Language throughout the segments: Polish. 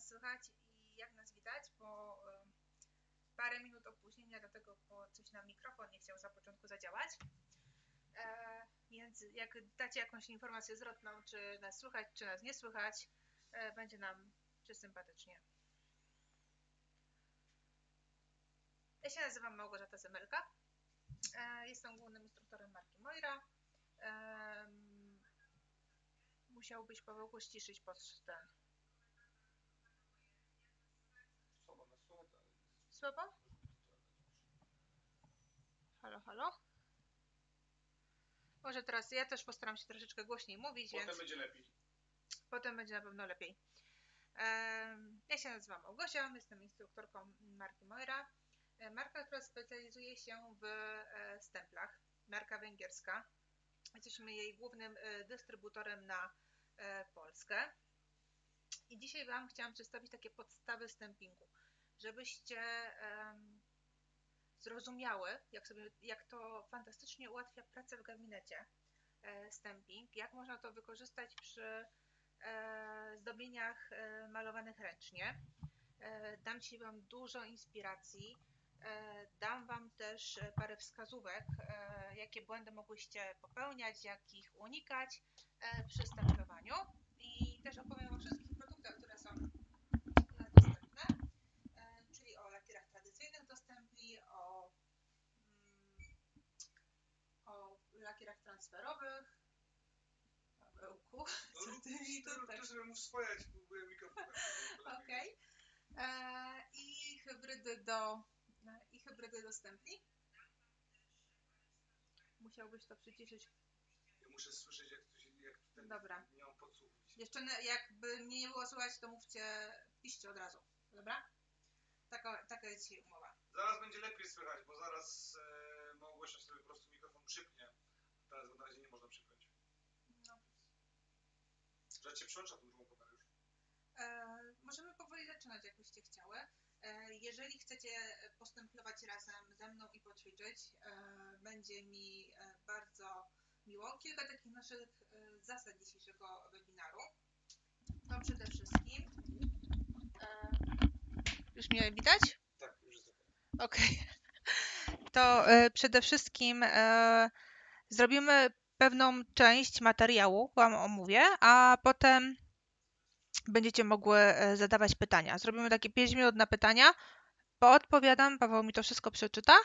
nas słychać i jak nas widać, bo parę minut opóźnienia, dlatego bo coś nam mikrofon nie chciał za początku zadziałać. E, więc jak dacie jakąś informację zwrotną, czy nas słychać, czy nas nie słychać, e, będzie nam przysympatycznie. Ja się nazywam Małgorzata Zemelka. E, Jestem głównym instruktorem marki Moira. Musiałbyś Pawełku ściszyć pod ten. Słabo nas słychać, ale... Słabo? Halo, halo? Może teraz ja też postaram się troszeczkę głośniej mówić, Potem więc będzie lepiej. potem będzie na pewno lepiej. Em, Ja się nazywam Małgosia, jestem instruktorką marki Moira. E, Marka, która specjalizuje się w e, stemplach. Marka węgierska. Jesteśmy jej głównym e, dystrybutorem na e, Polskę. I dzisiaj Wam chciałam przedstawić takie podstawy stempingu, żebyście zrozumiały, jak, sobie, jak to fantastycznie ułatwia pracę w gabinecie e, stamping, jak można to wykorzystać przy e, zdobieniach e, malowanych ręcznie. Dam Ci Wam dużo inspiracji. Dam Wam też parę wskazówek, jakie błędy mogłyście popełniać, jak ich unikać przy stemplowaniu. I też opowiem o wszystkich produktach, które są e, dostępne, e, czyli o lakierach tradycyjnych dostępni, o, mm, o lakierach transferowych, Pawełku, co ty mi No, tutaj to ja ci próbuję mikrofon. Okej. E, I hybrydy do i hybrydy dostępni. Musiałbyś to przyciszyć. Ja muszę słyszeć, jak, to się, jak ten... Dobra. Nie mam. Jeszcze jakby mnie nie było słychać, to mówcie, piszcie od razu. Dobra? Taka, taka jest dzisiaj umowa. Zaraz będzie lepiej słychać, bo zaraz e, Małgosia sobie po prostu mikrofon przypnie. Teraz go na razie nie można przypiąć. No. Że cię przełącza tą drugą kamerę już. E, możemy powoli zaczynać, jakbyście chciały. E, jeżeli chcecie postępować razem ze mną i poćwiczyć, e, będzie mi e, bardzo miło. Kilka takich naszych e, zasad dzisiejszego webinaru. To przede wszystkim. E, już mnie widać? Tak, już jest okej. Okej. To przede wszystkim zrobimy pewną część materiału, Wam omówię, a potem będziecie mogły e, zadawać pytania. Zrobimy takie 5 minut na pytania, bo odpowiadam, Paweł mi to wszystko przeczyta,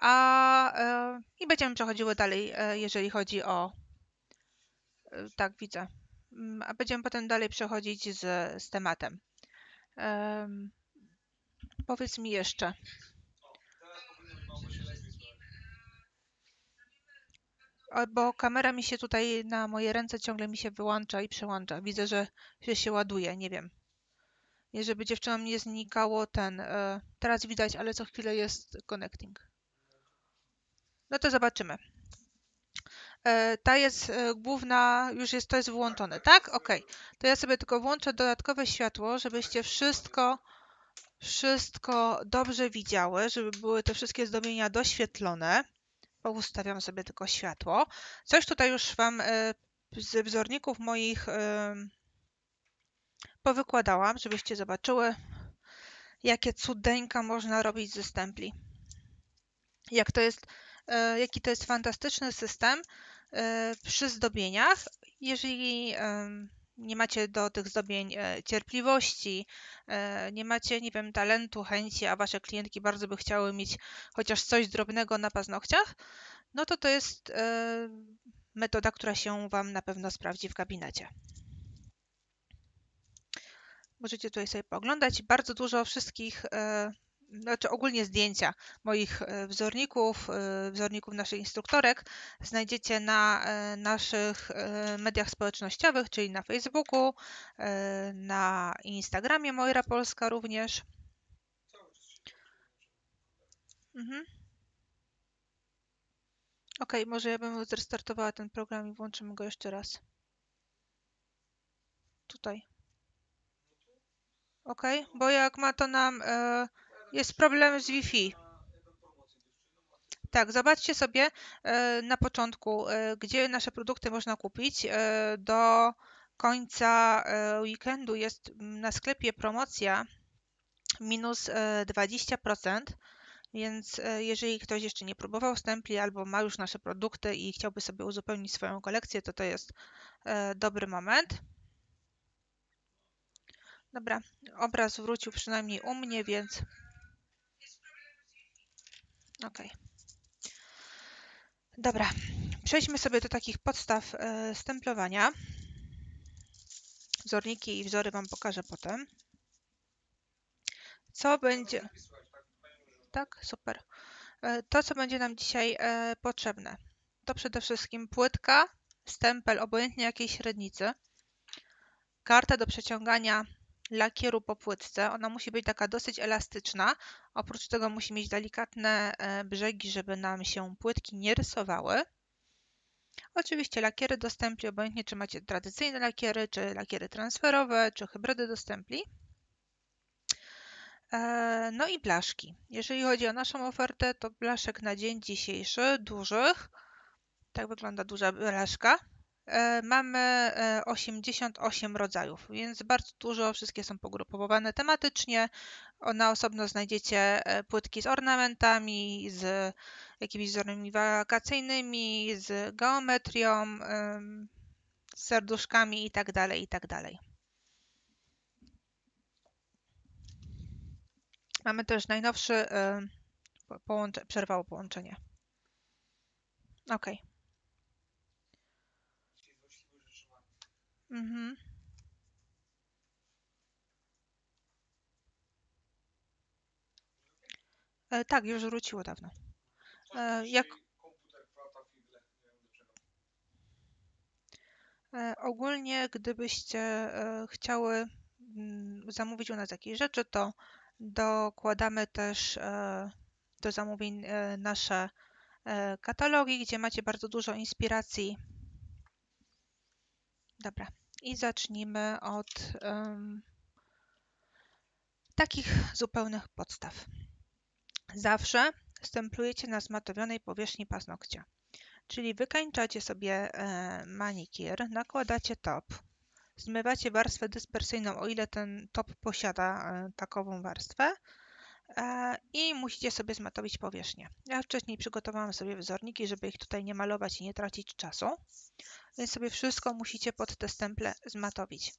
a e, i będziemy przechodziły dalej, e, jeżeli chodzi o. e, Tak, widzę. Mm, A będziemy potem dalej przechodzić z, z tematem. Em, powiedz mi jeszcze. O, teraz powinno być Małgosia lepiej słychać. O, bo kamera mi się tutaj na moje ręce ciągle mi się wyłącza i przełącza. Widzę, że się, się ładuje, nie wiem. Nie, żeby dziewczynom nie znikało ten. E, teraz widać, ale co chwilę jest connecting. No to zobaczymy. E, ta jest e, główna, już jest, to jest wyłączone, tak? Ok. To ja sobie tylko włączę dodatkowe światło, żebyście wszystko, wszystko dobrze widziały, żeby były te wszystkie zdobienia doświetlone. Poustawiam sobie tylko światło. Coś tutaj już Wam e, z wzorników moich e, powykładałam, żebyście zobaczyły, jakie cudeńka można robić ze stempli. Jak to jest, e, jaki to jest fantastyczny system przy zdobieniach. Jeżeli nie macie do tych zdobień e, cierpliwości, e, nie macie, nie wiem, talentu, chęci, a wasze klientki bardzo by chciały mieć chociaż coś drobnego na paznokciach, no to to jest e, metoda, która się Wam na pewno sprawdzi w gabinecie. Możecie tutaj sobie pooglądać. Bardzo dużo wszystkich, znaczy ogólnie zdjęcia moich e, wzorników, e, wzorników naszych instruktorek znajdziecie na e, naszych mediach społecznościowych, czyli na Facebooku, na Instagramie Moira Polska również. Mhm. Ok, może ja bym zrestartowała ten program i włączymy go jeszcze raz. tutaj. Ok, bo jak ma to nam, jest problem z Wi-Fi. Tak, zobaczcie sobie e, na początku, e, gdzie nasze produkty można kupić. E, Do końca weekendu jest na sklepie promocja minus e, 20%, więc jeżeli ktoś jeszcze nie próbował stempli albo ma już nasze produkty i chciałby sobie uzupełnić swoją kolekcję, to to jest dobry moment. Dobra, obraz wrócił przynajmniej u mnie, więc. Ok. Dobra, przejdźmy sobie do takich podstaw e, stemplowania. Wzorniki i wzory Wam pokażę potem. Co będzie. Tak, super. E, To, co będzie nam dzisiaj e, potrzebne, to przede wszystkim płytka, stempel obojętnie jakiej średnicy, karta do przeciągania lakieru po płytce. Ona musi być taka dosyć elastyczna. Oprócz tego musi mieć delikatne e, brzegi, żeby nam się płytki nie rysowały. Oczywiście lakiery do stempli, obojętnie czy macie tradycyjne lakiery, czy lakiery transferowe, czy hybrydy do stempli. E, No i blaszki. Jeżeli chodzi o naszą ofertę, to blaszek na dzień dzisiejszy, dużych, tak wygląda duża blaszka, mamy e, 88 rodzajów, więc bardzo dużo, wszystkie są pogrupowane tematycznie. Na osobno znajdziecie e, płytki z ornamentami, z jakimiś wzorami wakacyjnymi, z geometrią, z serduszkami itd., itd. Mamy też najnowszy, e, po- połącze, przerwało połączenie. Ok. Mhm. E, tak, już wróciło dawno. E, jak-. E, Ogólnie, gdybyście e, chciały mm, zamówić u nas jakieś rzeczy, to dokładamy też e, do zamówień e, nasze e, katalogi, gdzie macie bardzo dużo inspiracji. Dobra, i zacznijmy od em, takich zupełnych podstaw. Zawsze stemplujecie na zmatowionej powierzchni paznokcia. Czyli wykańczacie sobie e, nakładacie top, zmywacie warstwę dyspersyjną, o ile ten top posiada e, takową warstwę e, i musicie sobie zmatowić powierzchnię. Ja wcześniej przygotowałam sobie wzorniki, żeby ich tutaj nie malować i nie tracić czasu, więc sobie wszystko musicie pod te stemple zmatowić.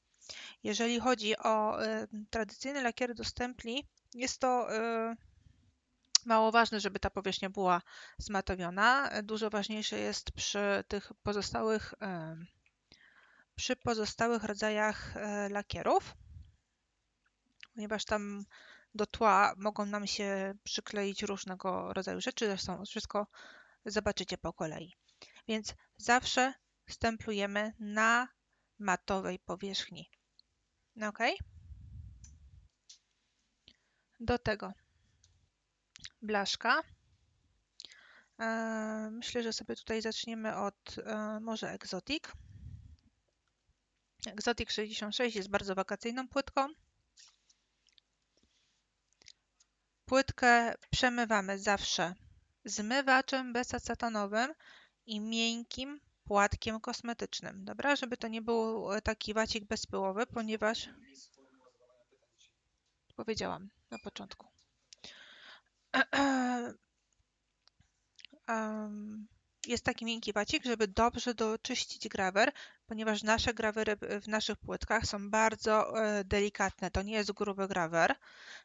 Jeżeli chodzi o e, tradycyjne lakiery do stempli, jest to e, mało ważne, żeby ta powierzchnia była zmatowiona. Dużo ważniejsze jest przy tych pozostałych, em, przy pozostałych rodzajach e, lakierów, ponieważ tam do tła mogą nam się przykleić różnego rodzaju rzeczy, zresztą wszystko zobaczycie po kolei. Więc zawsze stemplujemy na matowej powierzchni. Ok? Do tego blaszka. E, Myślę, że sobie tutaj zaczniemy od e, może Exotic. Exotic 66 jest bardzo wakacyjną płytką. Płytkę przemywamy zawsze zmywaczem bezacetonowym i miękkim płatkiem kosmetycznym. Dobra, żeby to nie był e, taki wacik bezpyłowy, ponieważ powiedziałam na początku. Jest taki miękki wacik, żeby dobrze doczyścić grawer, ponieważ nasze grawery w naszych płytkach są bardzo e, delikatne. To nie jest gruby grawer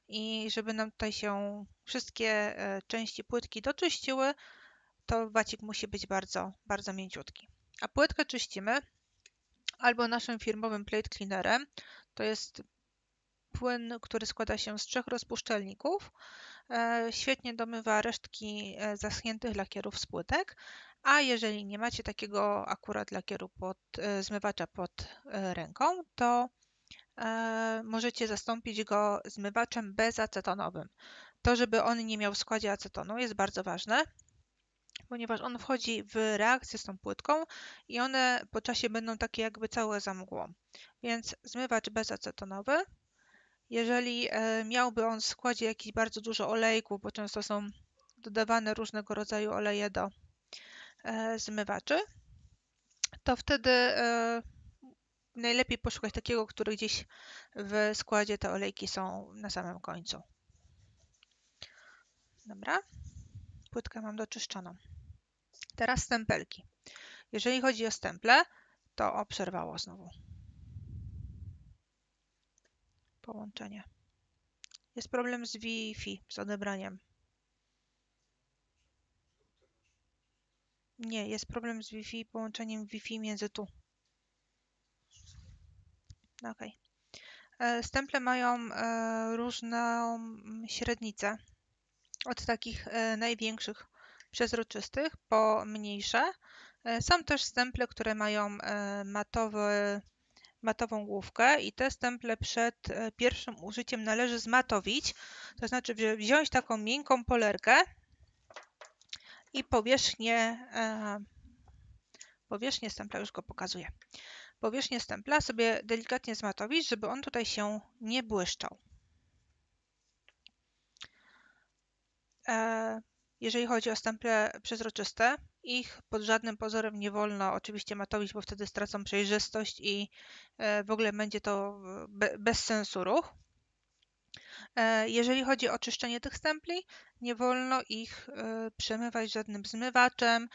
i żeby nam tutaj się wszystkie e, części płytki doczyściły, to wacik musi być bardzo, bardzo mięciutki. A płytkę czyścimy albo naszym firmowym plate cleanerem. To jest płyn, który składa się z trzech rozpuszczalników. E, Świetnie domywa resztki e, zaschniętych lakierów z płytek, a jeżeli nie macie takiego akurat lakieru pod, e, zmywacza pod ręką, to możecie zastąpić go zmywaczem bezacetonowym. To, żeby on nie miał w składzie acetonu jest bardzo ważne, ponieważ on wchodzi w reakcję z tą płytką i one po czasie będą takie jakby całe za mgłą. Więc zmywacz bezacetonowy. Jeżeli e, miałby on w składzie jakiś bardzo dużo olejków, bo często są dodawane różnego rodzaju oleje do e, zmywaczy, to wtedy e, najlepiej poszukać takiego, który gdzieś w składzie te olejki są na samym końcu. Dobra, płytkę mam doczyszczoną. Teraz stempelki. Jeżeli chodzi o stemple, to o, przerwało znowu. Połączenie. Jest problem z Wi-Fi, z odebraniem. Nie, jest problem z Wi-Fi połączeniem Wi-Fi między tu. Ok. Stemple mają e, różną średnicę. Od takich e, największych przezroczystych po mniejsze. E, są też stemple, które mają matowy, matową główkę i te stemple przed pierwszym użyciem należy zmatowić. To znaczy wziąć taką miękką polerkę i powierzchnię, powierzchnię stempla, już go pokazuję powierzchnię stempla sobie delikatnie zmatowić, żeby on tutaj się nie błyszczał. Jeżeli chodzi o stemple przezroczyste, ich pod żadnym pozorem nie wolno oczywiście matowić, bo wtedy stracą przejrzystość i e, w ogóle będzie to bez sensu ruch. E, jeżeli chodzi o czyszczenie tych stempli, nie wolno ich przemywać żadnym zmywaczem,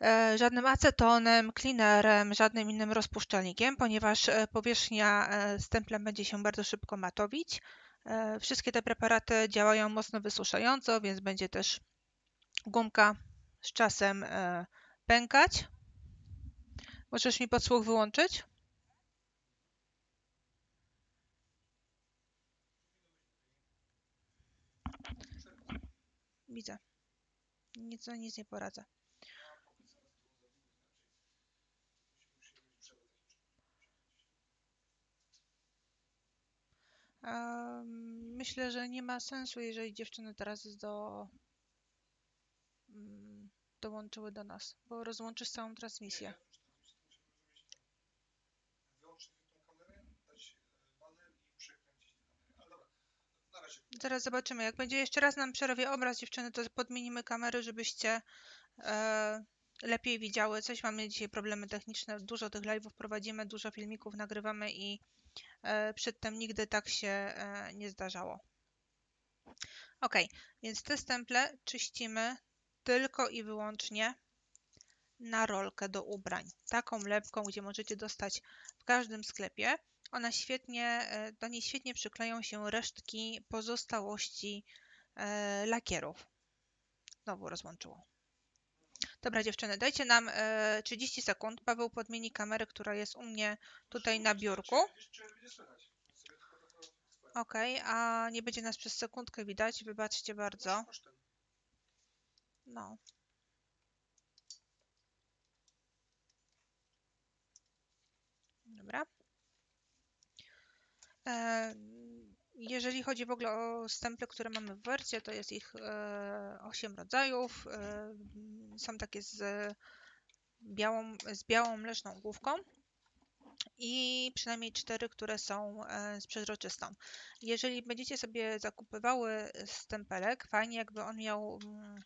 E, żadnym acetonem, cleanerem, żadnym innym rozpuszczalnikiem, ponieważ e, powierzchnia e, stemplem będzie się bardzo szybko matowić. Wszystkie te preparaty działają mocno wysuszająco, więc będzie też gumka z czasem pękać. Możesz mi podsłuch wyłączyć? Widzę. Nic, nic nie poradzę. Myślę, że nie ma sensu, jeżeli dziewczyny teraz do, mm, dołączyły do nas, bo rozłączysz całą transmisję. Zaraz zobaczymy. Jak będzie jeszcze raz nam przerwie obraz dziewczyny, to podmienimy kamery, żebyście e, lepiej widziały coś. Mamy dzisiaj problemy techniczne. Dużo tych live'ów prowadzimy, dużo filmików nagrywamy i przedtem nigdy tak się e, nie zdarzało. Ok, więc te stemple czyścimy tylko i wyłącznie na rolkę do ubrań. Taką lepką, gdzie możecie dostać w każdym sklepie. Ona świetnie, e, do niej świetnie przykleją się resztki pozostałości lakierów. Znowu rozłączyło. Dobra dziewczyny, dajcie nam 30 sekund. Paweł podmieni kamerę, która jest u mnie tutaj na biurku. Ok, a nie będzie nas przez sekundkę widać, wybaczcie bardzo. No. Dobra. E, jeżeli chodzi w ogóle o stemple, które mamy w wercie, to jest ich e, 8 rodzajów. E, są takie z białą, z białą mleczną główką i przynajmniej cztery, które są e, z przezroczystą. Jeżeli będziecie sobie zakupywały stempelek, fajnie jakby on miał mm,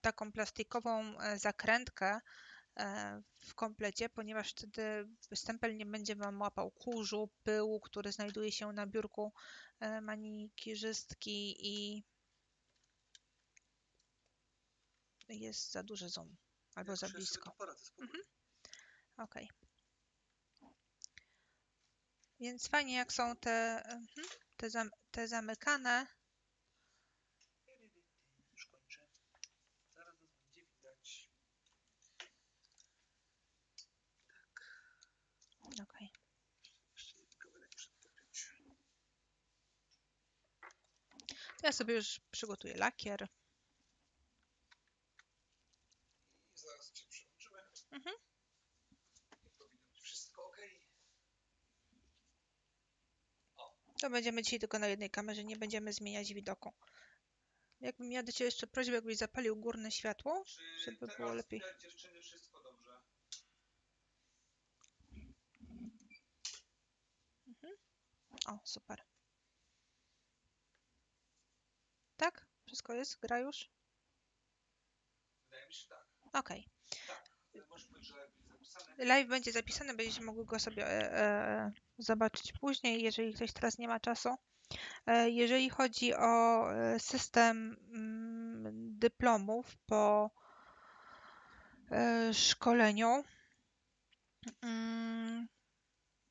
taką plastikową e, zakrętkę e, w komplecie, ponieważ wtedy stempel nie będzie Wam łapał kurzu, pyłu, który znajduje się na biurku manikirzystki i jest za duży zoom albo za blisko. Mhm. Okej. Okay. Więc fajnie jak są te, mhm, te, zam, te zamykane. Już kończę. Zaraz będzie widać. Tak. Okay. Ja sobie już przygotuję lakier. Zaraz cię przyłączymy. Mhm. To będziemy dzisiaj tylko na jednej kamerze, nie będziemy zmieniać widoku. Jakbym miała do Ciebie jeszcze prośbę, jakbyś zapalił górne światło. Czy Żeby teraz było lepiej. widać dziewczyny wszystko dobrze? O, super. Tak? Wszystko jest? Gra już? Wydaje mi się, tak. Okej. Że będzie zapisane. Live będzie zapisany, będziecie mogły go sobie e, e, zobaczyć później, jeżeli ktoś teraz nie ma czasu. E, jeżeli chodzi o e, system mm, dyplomów po e, szkoleniu, mm,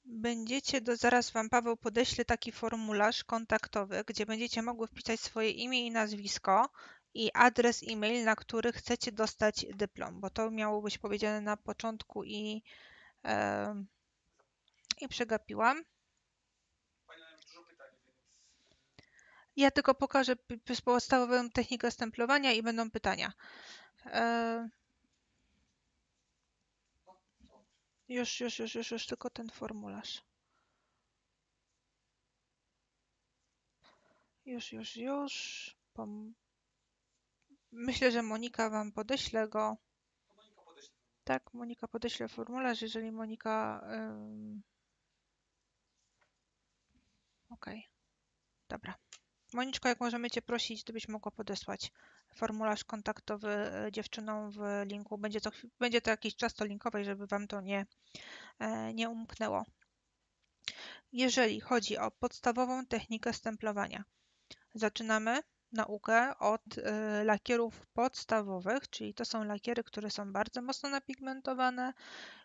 będziecie, do, zaraz Wam Paweł podeśle taki formularz kontaktowy, gdzie będziecie mogły wpisać swoje imię i nazwisko i adres e-mail, na który chcecie dostać dyplom, bo to miało być powiedziane na początku i, em, i przegapiłam. Ja tylko pokażę podstawową technikę stemplowania i będą pytania. E, no, to już, już, już, już, już tylko ten formularz. Już, już, już. Pom- Myślę, że Monika Wam podeśle go. Tak, Monika podeśle formularz, jeżeli Monika. Ym... Okej, dobra. Moniczko, jak możemy Cię prosić, gdybyś mogła podesłać formularz kontaktowy e, dziewczynom w linku. Będzie to, będzie to jakiś czas to linkowej, żeby Wam to nie, e, nie umknęło. Jeżeli chodzi o podstawową technikę stemplowania, zaczynamy naukę od e, lakierów podstawowych, czyli to są lakiery, które są bardzo mocno napigmentowane,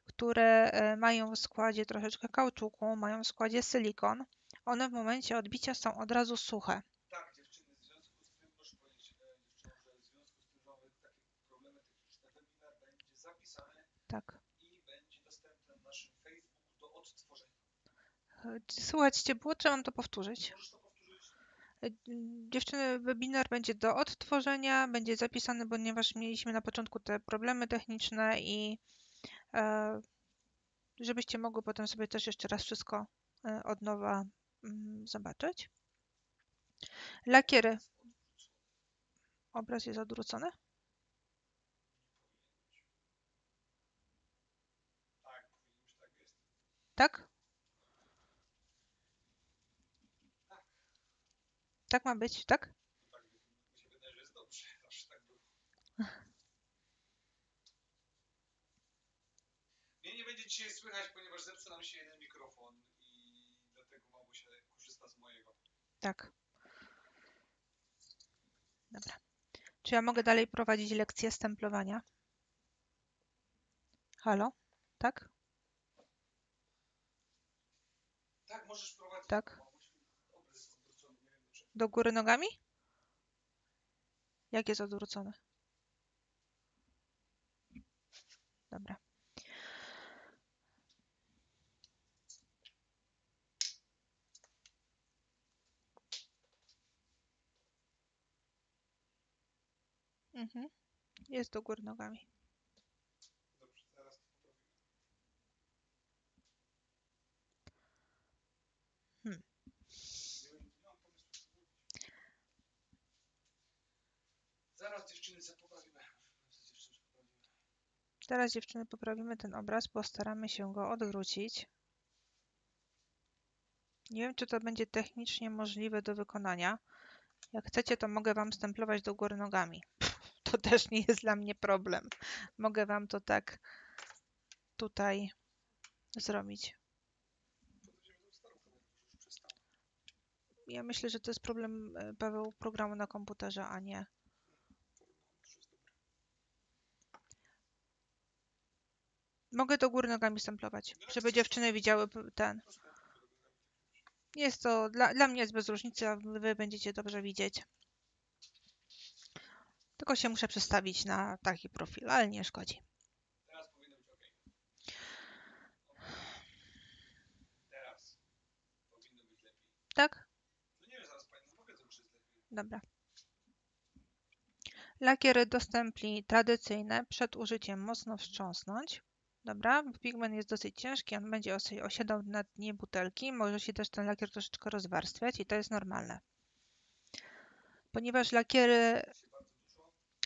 które mają w składzie troszeczkę kauczuku, mają w składzie silikon. One w momencie odbicia są od razu suche. Tak, dziewczyny, w związku z tym proszę powiedzieć e, dziewczynom, że w związku z tym, że mamy takie problemy techniczne, webinar będzie zapisany Tak. i będzie dostępny na naszym Facebooku do odtworzenia. E, Słuchać Cię było, to powtórzyć? Możesz to powtórzyć? E, Dziewczyny, webinar będzie do odtworzenia, będzie zapisany, ponieważ mieliśmy na początku te problemy techniczne i e, żebyście mogły potem sobie też jeszcze raz wszystko e, od nowa mm, zobaczyć. Lakiery. Obraz jest odwrócony? Tak, powinien być tak jest. Tak? Tak ma być, tak? Tak, tak. Mnie nie będzie dzisiaj słychać, ponieważ zepsuł nam się jeden mikrofon i dlatego Małgosia korzysta z mojego. Tak. Dobra. Czy ja mogę dalej prowadzić lekcję stemplowania? Halo? Tak? Tak, możesz prowadzić. Tak. Małgosiu. Obraz jest odwrócony, nie wiem dlaczego. Do góry nogami? Jak jest odwrócony? Dobra. Mhm. Jest do góry nogami. Dobrze, zaraz to poprawimy. Hmm. Nie, wiem, nie mam pomysłu, co zrobić. Zaraz dziewczyny poprawimy. Teraz dziewczyny poprawimy ten obraz, postaramy się go odwrócić. Nie wiem, czy to będzie technicznie możliwe do wykonania. Jak chcecie, to mogę Wam stemplować do góry nogami. To też nie jest dla mnie problem. Mogę Wam to tak tutaj zrobić. Ja myślę, że to jest problem, e, Paweł, programu na komputerze, a nie. Już jest dobre. Mogę do góry nogami stemplować, żeby dziewczyny widziały ten. Jest to, dla, dla mnie jest bez różnicy, a Wy będziecie dobrze widzieć. Tylko się muszę przestawić na taki profil, ale nie szkodzi. Tak? Dobra. Lakiery do stempli tradycyjne przed użyciem mocno wstrząsnąć. Dobra, pigment jest dosyć ciężki, on będzie osi- osiadał na dnie butelki, może się też ten lakier troszeczkę rozwarstwiać i to jest normalne. ponieważ lakiery,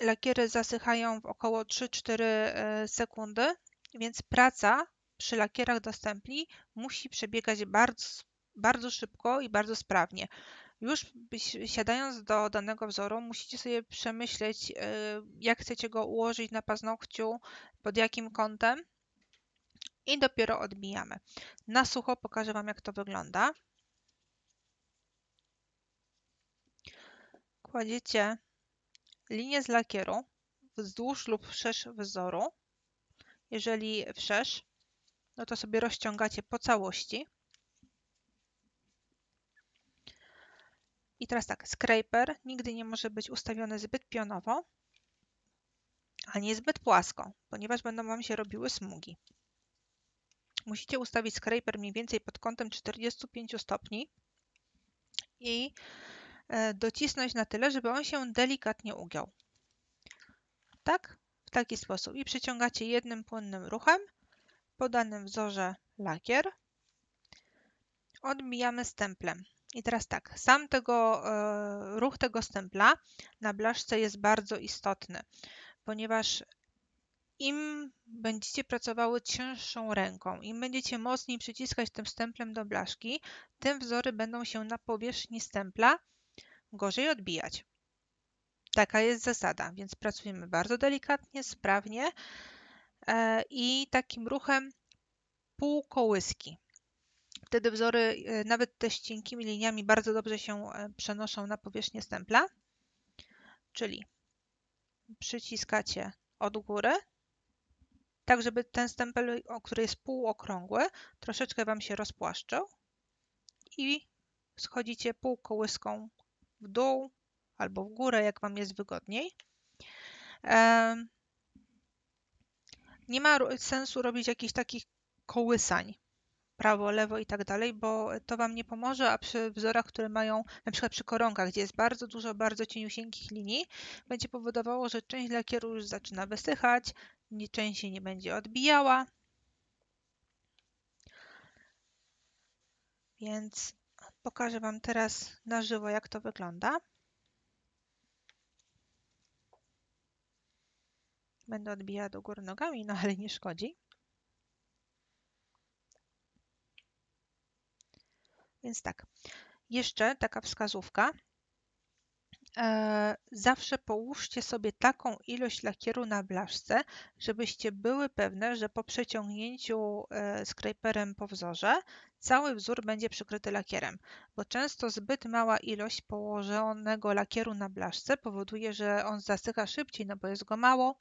lakiery zasychają w około 3-4 e, sekundy, więc praca przy lakierach do stempli musi przebiegać bardzo, bardzo szybko i bardzo sprawnie. Już siadając do danego wzoru, musicie sobie przemyśleć, e, jak chcecie go ułożyć na paznokciu, pod jakim kątem i dopiero odbijamy. Na sucho pokażę Wam, jak to wygląda. Kładziecie linię z lakieru wzdłuż lub wszerz wzoru. Jeżeli wszerz, no to sobie rozciągacie po całości. I teraz tak, scraper nigdy nie może być ustawiony zbyt pionowo, ani zbyt płasko, ponieważ będą Wam się robiły smugi. Musicie ustawić scraper mniej więcej pod kątem 45 stopni i e, docisnąć na tyle, żeby on się delikatnie ugiął. Tak? W taki sposób. I przyciągacie jednym płynnym ruchem po danym wzorze lakier. Odbijamy stemplem. I teraz tak, sam tego, e, ruch tego stempla na blaszce jest bardzo istotny, ponieważ im będziecie pracowały cięższą ręką, im będziecie mocniej przyciskać tym stemplem do blaszki, tym wzory będą się na powierzchni stempla gorzej odbijać. Taka jest zasada, więc pracujemy bardzo delikatnie, sprawnie e, i takim ruchem półkołyski. Wtedy wzory, e, nawet te z cienkimi liniami, bardzo dobrze się e, przenoszą na powierzchnię stempla. Czyli przyciskacie od góry, tak żeby ten stempel, który jest półokrągły, troszeczkę Wam się rozpłaszczył i schodzicie półkołyską w dół albo w górę, jak Wam jest wygodniej. Nie ma sensu robić jakichś takich kołysań prawo, lewo i tak dalej, bo to Wam nie pomoże, a przy wzorach, które mają, na przykład przy koronkach, gdzie jest bardzo dużo bardzo cieniusieńkich linii, będzie powodowało, że część lakieru już zaczyna wysychać, część się nie będzie odbijała. Więc pokażę Wam teraz na żywo, jak to wygląda. Będę odbijała do góry nogami, no ale nie szkodzi. Więc tak, jeszcze taka wskazówka. E, zawsze połóżcie sobie taką ilość lakieru na blaszce, żebyście były pewne, że po przeciągnięciu e, po wzorze cały wzór będzie przykryty lakierem, bo często zbyt mała ilość położonego lakieru na blaszce powoduje, że on zasycha szybciej, no bo jest go mało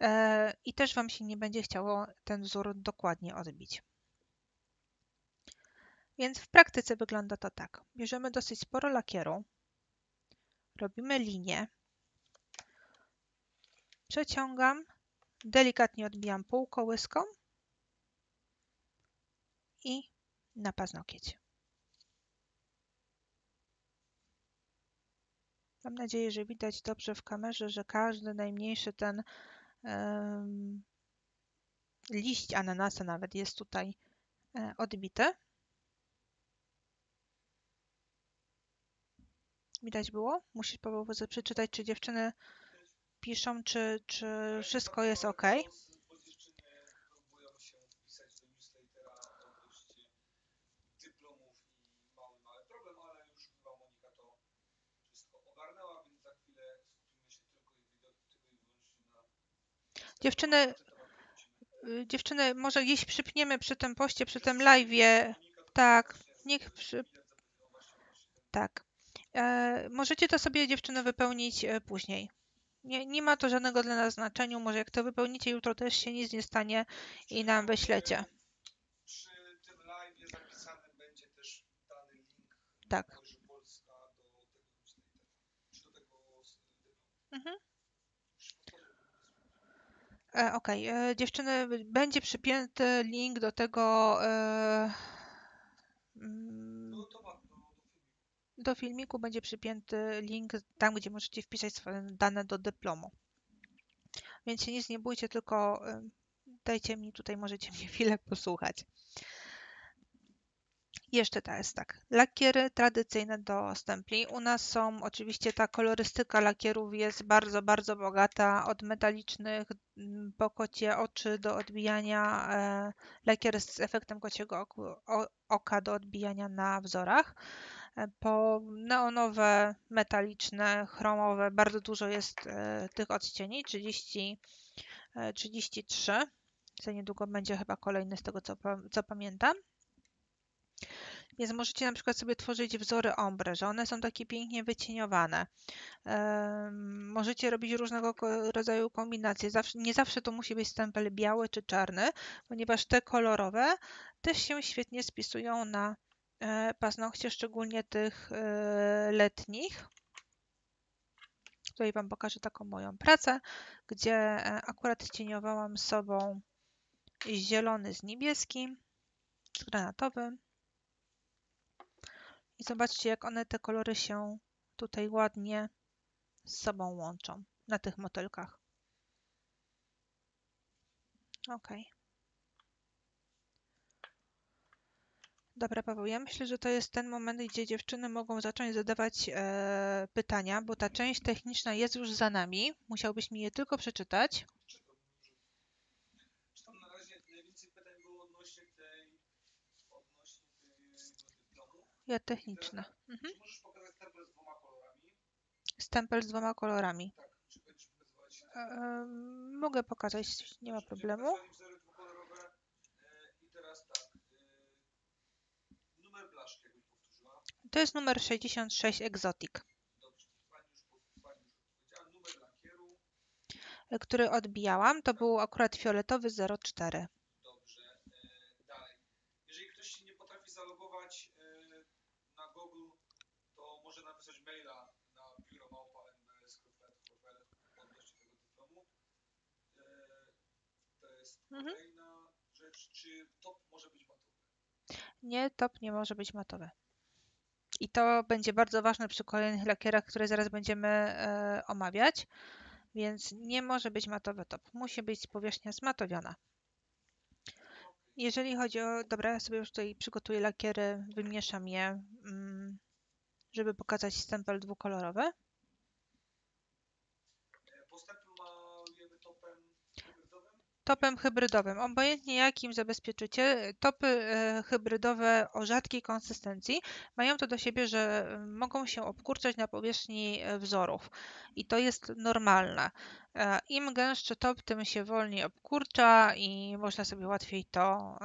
e, i też Wam się nie będzie chciało ten wzór dokładnie odbić. Więc w praktyce wygląda to tak. Bierzemy dosyć sporo lakieru, robimy linię, przeciągam, delikatnie odbijam półkołyską i na paznokieć. Mam nadzieję, że widać dobrze w kamerze, że każdy najmniejszy ten liść ananasa nawet jest tutaj e, odbity. Widać było? Musisz Paweł przeczytać, czy dziewczyny piszą, czy, czy wszystko jest ok. Dziewczyny dziewczyny, może gdzieś przypniemy przy tym poście, przy tym live'ie. Tak, niech przy, tak. E, możecie to sobie dziewczyny wypełnić e, później. Nie, nie ma to żadnego dla nas znaczenia. Może jak to wypełnicie jutro też się nic nie stanie i nam wyślecie. Przy tym będzie też dany link Tak. Mhm. E, Okej, e, dziewczyny, będzie przypięty link do tego e, mm, No to ma, no, do filmu. Do filmiku będzie przypięty link tam, gdzie możecie wpisać swoje dane do dyplomu. Więc się nic nie bójcie, tylko e, dajcie mi tutaj, możecie mnie chwilę posłuchać. Jeszcze teraz tak. Lakiery tradycyjne do stempli. U nas są oczywiście ta kolorystyka lakierów jest bardzo, bardzo bogata. Od metalicznych mm, po kocie oczy do odbijania, e, lakier z efektem kociego oku, o, oka do odbijania na wzorach. E, po neonowe, metaliczne, chromowe, bardzo dużo jest e, tych odcieni, 30, e, 33. Za niedługo będzie chyba kolejny z tego, co, co pamiętam. Więc możecie na przykład sobie tworzyć wzory ombre, że one są takie pięknie wycieniowane. Możecie robić różnego rodzaju kombinacje. Nie zawsze to musi być stempel biały czy czarny, ponieważ te kolorowe też się świetnie spisują na e, paznokcie, szczególnie tych e, letnich. Tutaj Wam pokażę taką moją pracę, gdzie e, akurat cieniowałam sobą zielony z niebieskim, z granatowym. I zobaczcie, jak one te kolory się tutaj ładnie z sobą łączą na tych motylkach. Ok. Dobra, Paweł, ja myślę, że to jest ten moment, gdzie dziewczyny mogą zacząć zadawać e, pytania, bo ta część techniczna jest już za nami. Musiałbyś mi je tylko przeczytać. Ja techniczne. Mhm. Stempel z dwoma kolorami? Pokazywać? E, mogę pokazać, nie ma problemu. pokazywali wzory dwukolorowe. E, I teraz tak. E, numer blaszki, jakbyś powtórzyła. To jest numer 66 Exotic. Który odbijałam, to był akurat fioletowy 04. Dobrze. E, dalej. Jeżeli ktoś się nie potrafi zalogować e, na Google, to może napisać maila na biuro małpa mbs.net odnośnie tego dyplomu. E, to jest Mhm. kolejna rzecz. Czy top może być matowy? Nie, top nie może być matowy. I to będzie bardzo ważne przy kolejnych lakierach, które zaraz będziemy e, omawiać. Więc nie może być matowy top. Musi być powierzchnia zmatowiona. Jeżeli chodzi o... Dobra, ja sobie już tutaj przygotuję lakiery, wymieszam je, mm, żeby pokazać stempel dwukolorowy. E, Postępy malujemy topem hybrydowym. Topem hybrydowym, obojętnie jakim zabezpieczycie, topy e, hybrydowe o rzadkiej konsystencji mają to do siebie, że e, mogą się obkurczać na powierzchni e, wzorów i to jest normalne. Im gęstszy top, tym się wolniej obkurcza i można sobie łatwiej to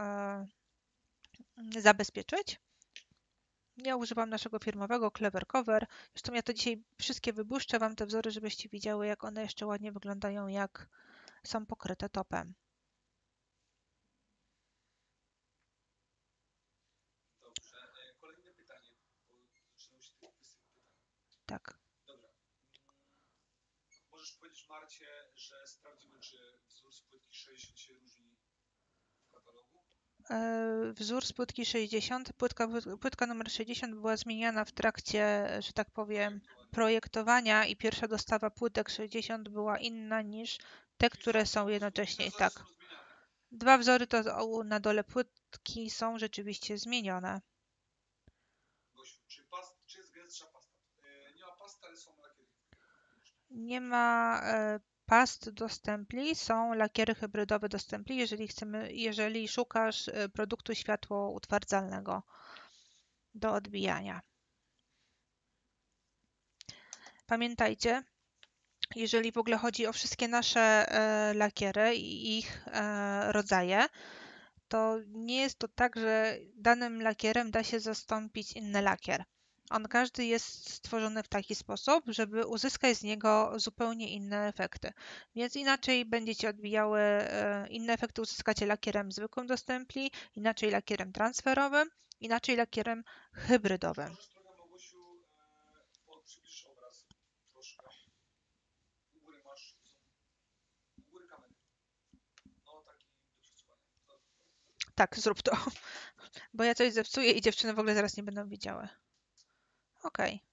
zabezpieczyć. Ja używam naszego firmowego Clever Cover. Zresztą ja to dzisiaj wszystkie wybłyszczę Wam te wzory, żebyście widziały, jak one jeszcze ładnie wyglądają, jak są pokryte topem. Tak. Dobra. Możesz powiedzieć Marcie, że sprawdzimy, czy wzór z płytki 60 się różni w katalogu? E, Wzór z płytki 60, płytka, płytka numer 60 była zmieniana w trakcie, że tak powiem, projektowania i pierwsza dostawa płytek 60 była inna niż te, które są jednocześnie. Tak. Dwa wzory to na dole płytki są rzeczywiście zmienione. Nie ma e, past do stempli, są lakiery hybrydowe do stempli, jeżeli chcemy, jeżeli szukasz e, produktu światło utwardzalnego do odbijania. Pamiętajcie, jeżeli w ogóle chodzi o wszystkie nasze e, lakiery i ich e, rodzaje, to nie jest to tak, że danym lakierem da się zastąpić inny lakier. On każdy jest stworzony w taki sposób, żeby uzyskać z niego zupełnie inne efekty. Więc inaczej będziecie odbijały, e, inne efekty uzyskacie lakierem zwykłym do stempli, inaczej lakierem transferowym, inaczej lakierem hybrydowym. Możesz trochę, Małgosiu, e, bo przybliżysz obraz troszkę. U góry masz, u góry kamery. No, taki do przesuwania. No, Tak, zrób to, bo ja coś zepsuję i dziewczyny w ogóle zaraz nie będą widziały. Okej.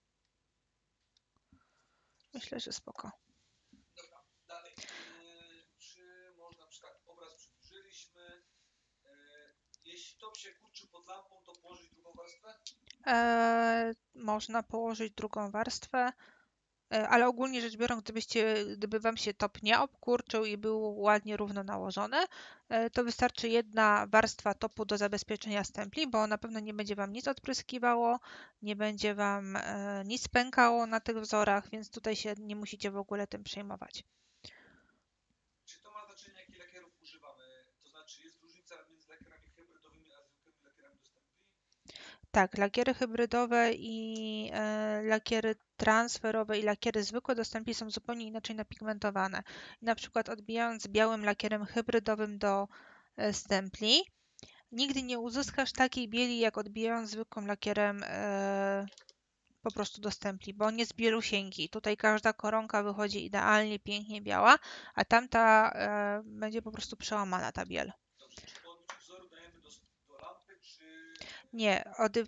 Myślę, że spoko. Dobra, dalej. E, czy można, przy tak, obraz przybliżyliśmy. E, jeśli top się kurczy pod lampą, to położyć drugą warstwę E, można położyć drugą warstwę, ale ogólnie rzecz biorąc, gdybyście, gdyby Wam się top nie obkurczył i był ładnie równo nałożony, e, to wystarczy jedna warstwa topu do zabezpieczenia stempli, bo na pewno nie będzie Wam nic odpryskiwało, nie będzie Wam e, nic pękało na tych wzorach, więc tutaj się nie musicie w ogóle tym przejmować. Czy to ma znaczenie, jakich lakierów używamy? To znaczy, jest różnica między lakierami hybrydowymi a zwykłymi lakierami do stempli? Tak, lakiery hybrydowe i e, lakiery transferowe i lakiery zwykłe do stempli są zupełnie inaczej napigmentowane. Na przykład odbijając białym lakierem hybrydowym do e, stempli, nigdy nie uzyskasz takiej bieli, jak odbijając zwykłym lakierem e, po prostu do stempli, bo on jest bielusieńki. Tutaj każda koronka wychodzi idealnie, pięknie biała, a tamta e, będzie po prostu przełamana ta biel. Dobrze, czy po odbiciu wzoru dajemy do, do lampy, czy... Nie, od, y,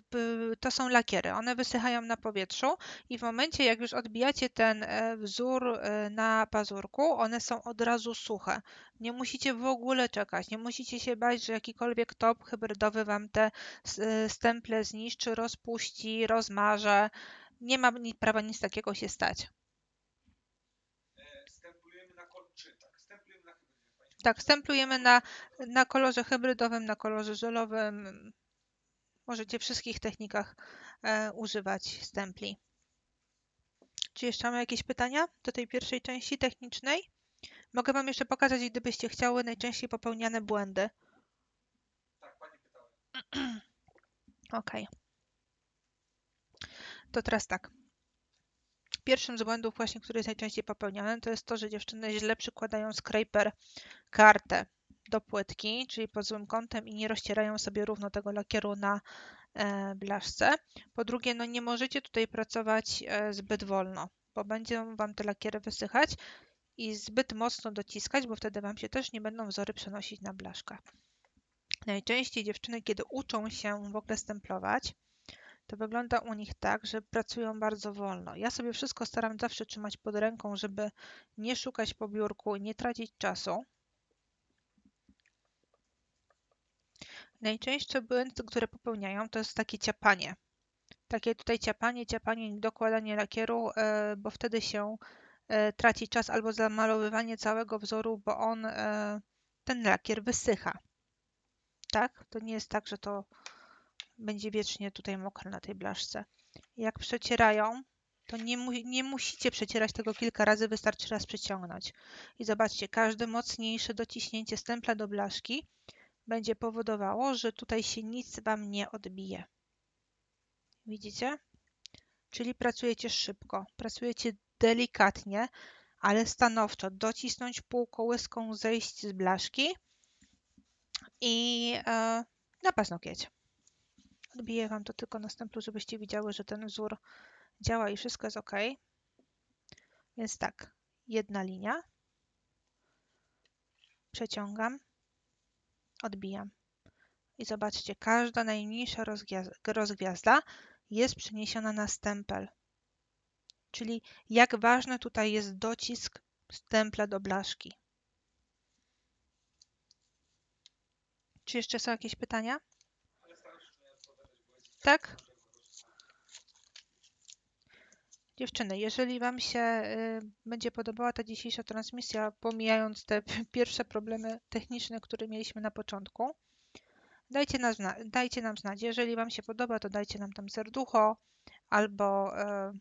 to są lakiery. One wysychają na powietrzu i w momencie, jak już odbijacie ten e, wzór e, na pazurku, one są od razu suche. Nie musicie w ogóle czekać, nie musicie się bać, że jakikolwiek top hybrydowy wam te e, stemple zniszczy, rozpuści, rozmarze. Nie ma prawa nic takiego się stać. Tak, Tak, stemplujemy na, na kolorze hybrydowym, na kolorze żelowym. Możecie w wszystkich technikach e, używać stempli. Czy jeszcze mamy jakieś pytania do tej pierwszej części technicznej? Mogę Wam jeszcze pokazać, gdybyście chciały, najczęściej popełniane błędy. Tak, Pani pytała. Ok. To teraz tak. Pierwszym z błędów właśnie, który jest najczęściej popełniany, to jest to, że dziewczyny źle przykładają scraper kartę do płytki, czyli pod złym kątem i nie rozcierają sobie równo tego lakieru na e, blaszce. Po drugie, no nie możecie tutaj pracować e, zbyt wolno, bo będą Wam te lakiery wysychać i zbyt mocno dociskać, bo wtedy Wam się też nie będą wzory przenosić na blaszkę. Najczęściej dziewczyny, kiedy uczą się w ogóle stemplować, to wygląda u nich tak, że pracują bardzo wolno. Ja sobie wszystko staram zawsze trzymać pod ręką, żeby nie szukać po biurku nie tracić czasu. Najczęstsze błędy, które popełniają, to jest takie ciapanie. Takie tutaj ciapanie, ciapanie dokładanie lakieru, e, bo wtedy się e, traci czas albo zamalowywanie całego wzoru, bo on, e, ten lakier wysycha. Tak? To nie jest tak, że to będzie wiecznie tutaj mokre na tej blaszce. Jak przecierają, to nie, mu, nie musicie przecierać tego kilka razy, wystarczy raz przeciągnąć. I zobaczcie, każde mocniejsze dociśnięcie stempla do blaszki będzie powodowało, że tutaj się nic Wam nie odbije. Widzicie? Czyli pracujecie szybko, pracujecie delikatnie, ale stanowczo. Docisnąć półkołyską, zejść z blaszki i e, na paznokieć. Odbiję Wam to tylko na stemplu, żebyście widziały, że ten wzór działa i wszystko jest ok. Więc tak, jedna linia. Przeciągam, odbijam. I zobaczcie, każda najmniejsza rozgwiaz- rozgwiazda jest przeniesiona na stempel. Czyli jak ważny tutaj jest docisk stempla do blaszki. Czy jeszcze są jakieś pytania? Tak? Dziewczyny, jeżeli Wam się y, będzie podobała ta dzisiejsza transmisja, pomijając te pierwsze problemy techniczne, które mieliśmy na początku, dajcie, nas, dajcie nam znać. Jeżeli Wam się podoba, to dajcie nam tam serducho albo y,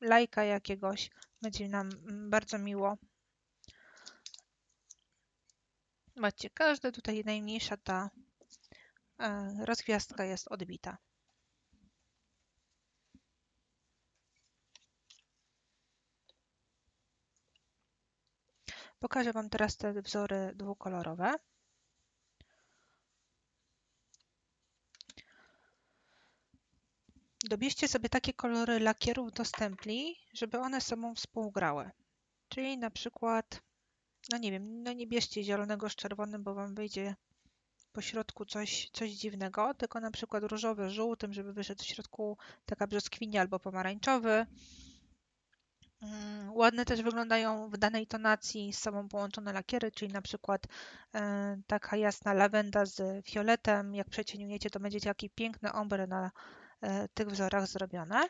lajka jakiegoś. Będzie nam mm, bardzo miło. Zobaczcie, każda tutaj najmniejsza ta y, rozgwiazdka jest odbita. Pokażę Wam teraz te wzory dwukolorowe. Dobierzcie sobie takie kolory lakierów do stempli, żeby one sobą współgrały. Czyli na przykład, no nie wiem, no nie bierzcie zielonego z czerwonym, bo Wam wyjdzie po środku coś, coś dziwnego, tylko na przykład różowy z żółtym, żeby wyszedł w środku taka brzoskwinia albo pomarańczowy. Mm, Ładne też wyglądają w danej tonacji z sobą połączone lakiery, czyli na przykład e, taka jasna lawenda z fioletem. Jak przecieniujecie, to będziecie taki piękny ombre na e, tych wzorach zrobione.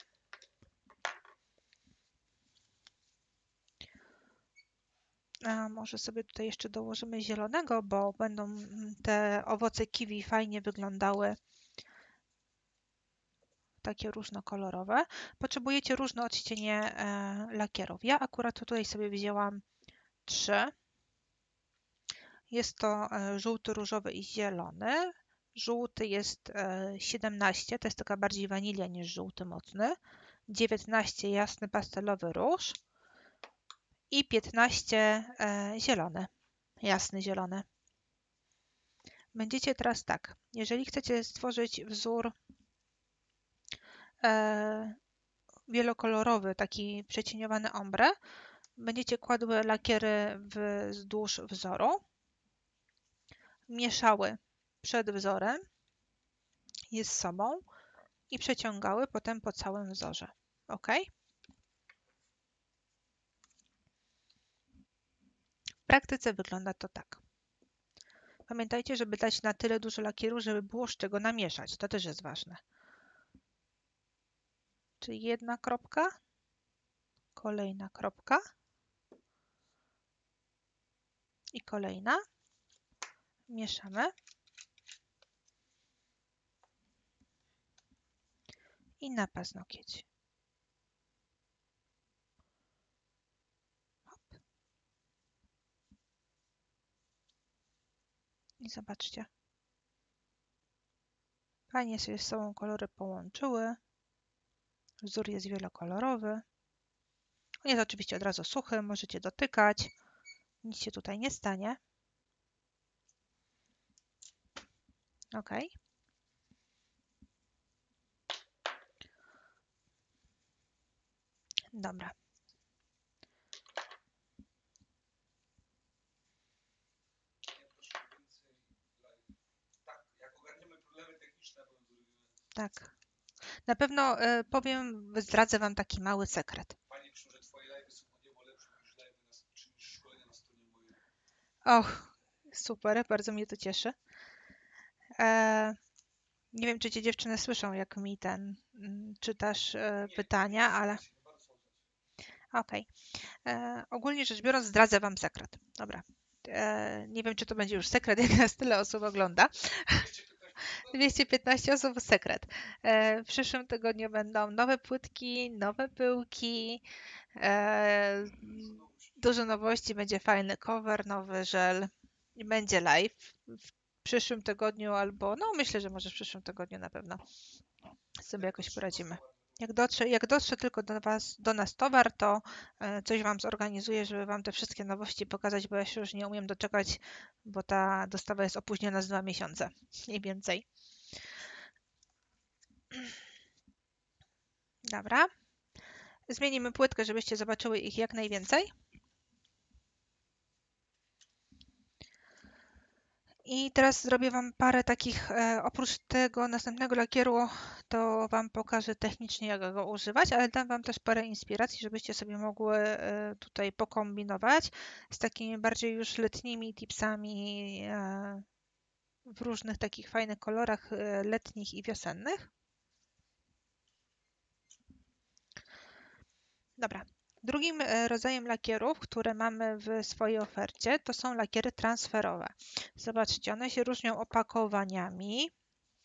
A może sobie tutaj jeszcze dołożymy zielonego, bo będą mm, te owoce kiwi fajnie wyglądały takie różnokolorowe. Potrzebujecie różne odcienie e, lakierów. Ja akurat tutaj sobie wzięłam trzy. Jest to e, żółty, różowy i zielony. Żółty jest e, 17, to jest taka bardziej wanilia niż żółty mocny. 19 jasny pastelowy róż i 15 e, zielony, jasny zielony. Będziecie teraz tak, jeżeli chcecie stworzyć wzór e, wielokolorowy, taki przecieniowany ombre, będziecie kładły lakiery wzdłuż wzoru, mieszały przed wzorem je z sobą i przeciągały potem po całym wzorze. OK? W praktyce wygląda to tak. Pamiętajcie, żeby dać na tyle dużo lakieru, żeby było z czego namieszać. To też jest ważne. Czyli jedna kropka, kolejna kropka i kolejna. Mieszamy. I na paznokieć. Hop. I zobaczcie. Fajnie się z sobą kolory połączyły. Wzór jest wielokolorowy. On jest oczywiście od razu suchy, możecie dotykać. Nic się tutaj nie stanie. OK. Dobra. Tak, Na pewno e, powiem, zdradzę Wam taki mały sekret. Fajnie piszą, że twoje live są o niebo lepsze niż live na, czy niż szkolenia na stronie mojej. Och, super, bardzo mnie to cieszy. E, nie wiem, czy Cię dziewczyny słyszą, jak mi ten mm, czytasz e, Nie, pytania, nie, ale okej. E, Ogólnie rzecz biorąc, zdradzę Wam sekret. Dobra. E, nie wiem, czy to będzie już sekret, jak nas tyle osób ogląda. 215 215 osób sekret. E, W przyszłym tygodniu będą nowe płytki, nowe pyłki, e, dużo nowości, będzie fajny cover, nowy żel będzie live w przyszłym tygodniu albo, no myślę, że może w przyszłym tygodniu na pewno sobie jakoś poradzimy. Jak dotrze, jak dotrze tylko do, was, do nas towar, to e, coś Wam zorganizuję, żeby Wam te wszystkie nowości pokazać, bo ja się już nie umiem doczekać, bo ta dostawa jest opóźniona z dwa miesiące, mniej więcej. Dobra. Zmienimy płytkę, żebyście zobaczyły ich jak najwięcej. I teraz zrobię Wam parę takich, e, oprócz tego następnego lakieru, to Wam pokażę technicznie jak go używać, ale dam Wam też parę inspiracji, żebyście sobie mogły e, tutaj pokombinować z takimi bardziej już letnimi tipsami e, w różnych takich fajnych kolorach letnich i wiosennych. Dobra. Drugim e, rodzajem lakierów, które mamy w swojej ofercie, to są lakiery transferowe. Zobaczcie, one się różnią opakowaniami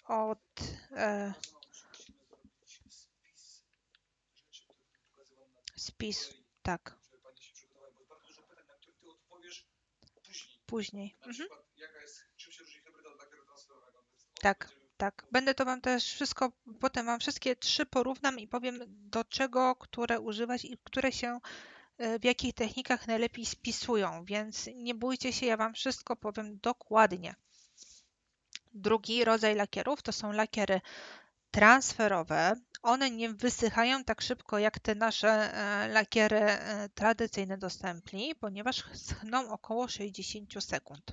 od e, Spis rzeczy, które pokazywałem na spis, tak, później. Mhm. Tak. Tak, będę to Wam też wszystko, potem Wam wszystkie trzy porównam i powiem do czego, które używać i które się e, w jakich technikach najlepiej spisują, więc nie bójcie się, ja Wam wszystko powiem dokładnie. Drugi rodzaj lakierów to są lakiery transferowe. One nie wysychają tak szybko jak te nasze e, lakiery e, tradycyjne do stempli, ponieważ schną około 60 sekund.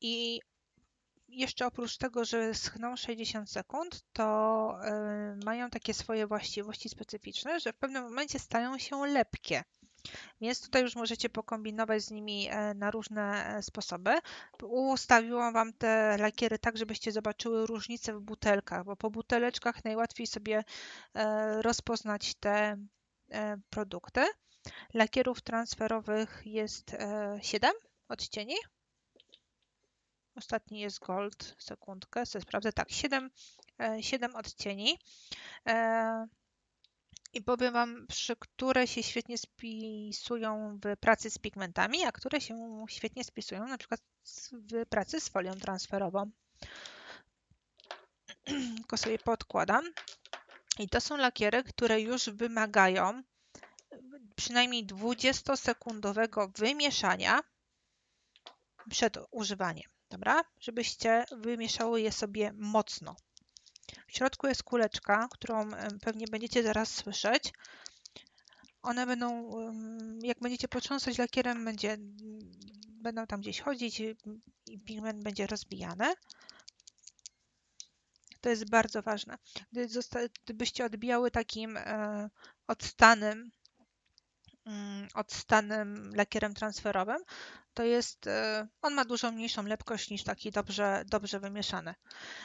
I jeszcze oprócz tego, że schną 60 sekund, to y, mają takie swoje właściwości specyficzne, że w pewnym momencie stają się lepkie. Więc tutaj już możecie pokombinować z nimi e, na różne e, sposoby. Ustawiłam Wam te lakiery tak, żebyście zobaczyły różnice w butelkach, bo po buteleczkach najłatwiej sobie rozpoznać te produkty. Lakierów transferowych jest 7 odcieni. Ostatni jest gold. Sekundkę, sobie sprawdzę. Tak, 7, 7 odcieni. I powiem Wam, przy które się świetnie spisują w pracy z pigmentami, a które się świetnie spisują na przykład w pracy z folią transferową. Tylko sobie podkładam. I to są lakiery, które już wymagają przynajmniej 20-sekundowego wymieszania przed używaniem. Dobra? Żebyście wymieszały je sobie mocno. W środku jest kuleczka, którą pewnie będziecie zaraz słyszeć. One będą, jak będziecie potrząsać lakierem, będzie, będą tam gdzieś chodzić i pigment będzie rozbijany. To jest bardzo ważne. Gdy gdybyście odbijały takim e, mm, odstanym lakierem transferowym, to jest, e, on ma dużo mniejszą lepkość niż taki dobrze, dobrze wymieszany.